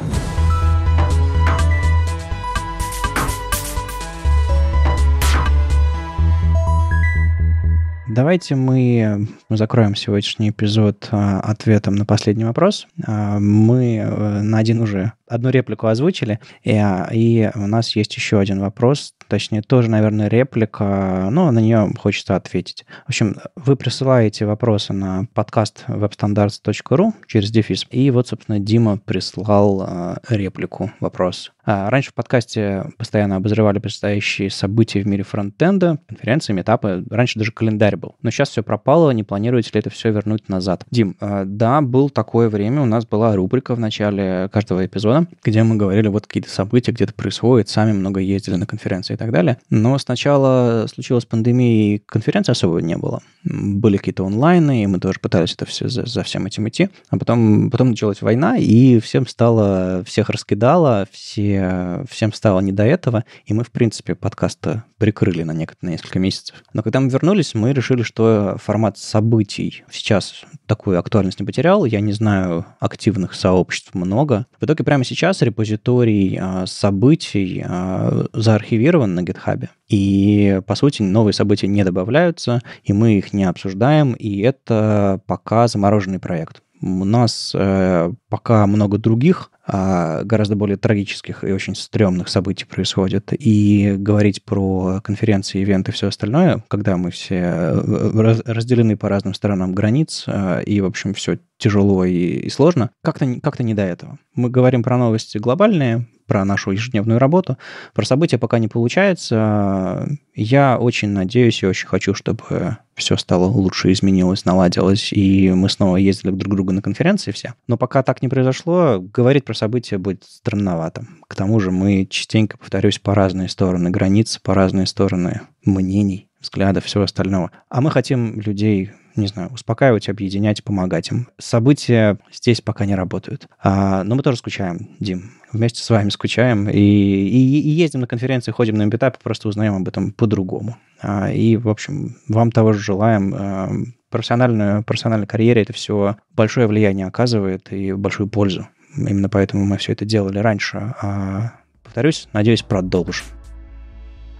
Давайте мы закроем сегодняшний эпизод а, ответом на последний вопрос. А, мы э, на один уже одну реплику озвучили, и, а, и у нас есть еще один вопрос, точнее, тоже, наверное, реплика, но на нее хочется ответить. В общем, вы присылаете вопросы на подкаст webstandards.ru через дефис, и вот, собственно, Дима прислал а, реплику, вопрос. А, раньше в подкасте постоянно обозревали предстоящие события в мире фронтенда, конференции, метапы, раньше даже календарь был. Но сейчас все пропало, не планируете ли это все вернуть назад? Дим, а, да, был такое время, у нас была рубрика в начале каждого эпизода, где мы говорили, вот какие-то события где-то происходят, сами много ездили на конференции и так далее. Но сначала случилась пандемия, и конференции особо не было. Были какие-то онлайны, и мы тоже пытались это все за, за всем этим идти. А потом, потом началась война, и всем стало, всех раскидало, все, всем стало не до этого, и мы, в принципе, подкаст прикрыли на, некоторые, на несколько месяцев. Но когда мы вернулись, мы решили, что формат событий сейчас такую актуальность не потерял. Я не знаю, активных сообществ много. В итоге прямо сейчас репозиторий а, событий а, заархивирован на GitHub. И, по сути, новые события не добавляются, и мы их не обсуждаем, и это пока замороженный проект. У нас э, пока много других, э, гораздо более трагических и очень стрёмных событий происходит. И говорить про конференции, ивенты и все остальное, когда мы все э, разделены по разным сторонам границ, э, и, в общем, все тяжело и, и сложно, как-то как не до этого. Мы говорим про новости глобальные, про нашу ежедневную работу. Про события пока не получается. Я очень надеюсь и очень хочу, чтобы все стало лучше, изменилось, наладилось, и мы снова ездили друг к другу на конференции все. Но пока так не произошло, говорить про события будет странновато. К тому же мы частенько, повторюсь, по разные стороны границ, по разные стороны мнений, взглядов, всего остального. А мы хотим людей не знаю, успокаивать, объединять, помогать им. События здесь пока не работают. А, но мы тоже скучаем, Дим. Вместе с вами скучаем и, и, и ездим на конференции, ходим на метапы, просто узнаем об этом по-другому. А, и, в общем, вам того же желаем. А, профессиональную, профессиональной карьере это все большое влияние оказывает и большую пользу. Именно поэтому мы все это делали раньше. А, повторюсь, надеюсь, продолжим.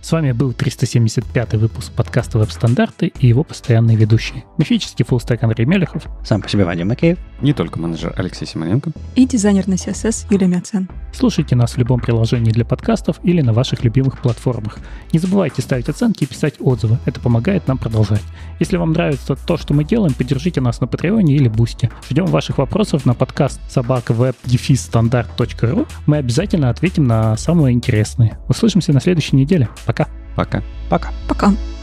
С вами был 375 выпуск подкаста «Веб-стандарты» и его постоянные ведущие. Мифический фуллстек Андрей Мелехов. Сам по себе Вадим Макеев. Не только менеджер Алексей Симоненко. И дизайнер на CSS Юлия Мяцен. Слушайте нас в любом приложении для подкастов или на ваших любимых платформах. Не забывайте ставить оценки и писать отзывы. Это помогает нам продолжать. Если вам нравится то, что мы делаем, поддержите нас на Патреоне или Бусте. Ждем ваших вопросов на подкаст собакавеб-стандарт.ру. Мы обязательно ответим на самые интересные. Услышимся на следующей неделе. Пока. Пока. Пока. Пока.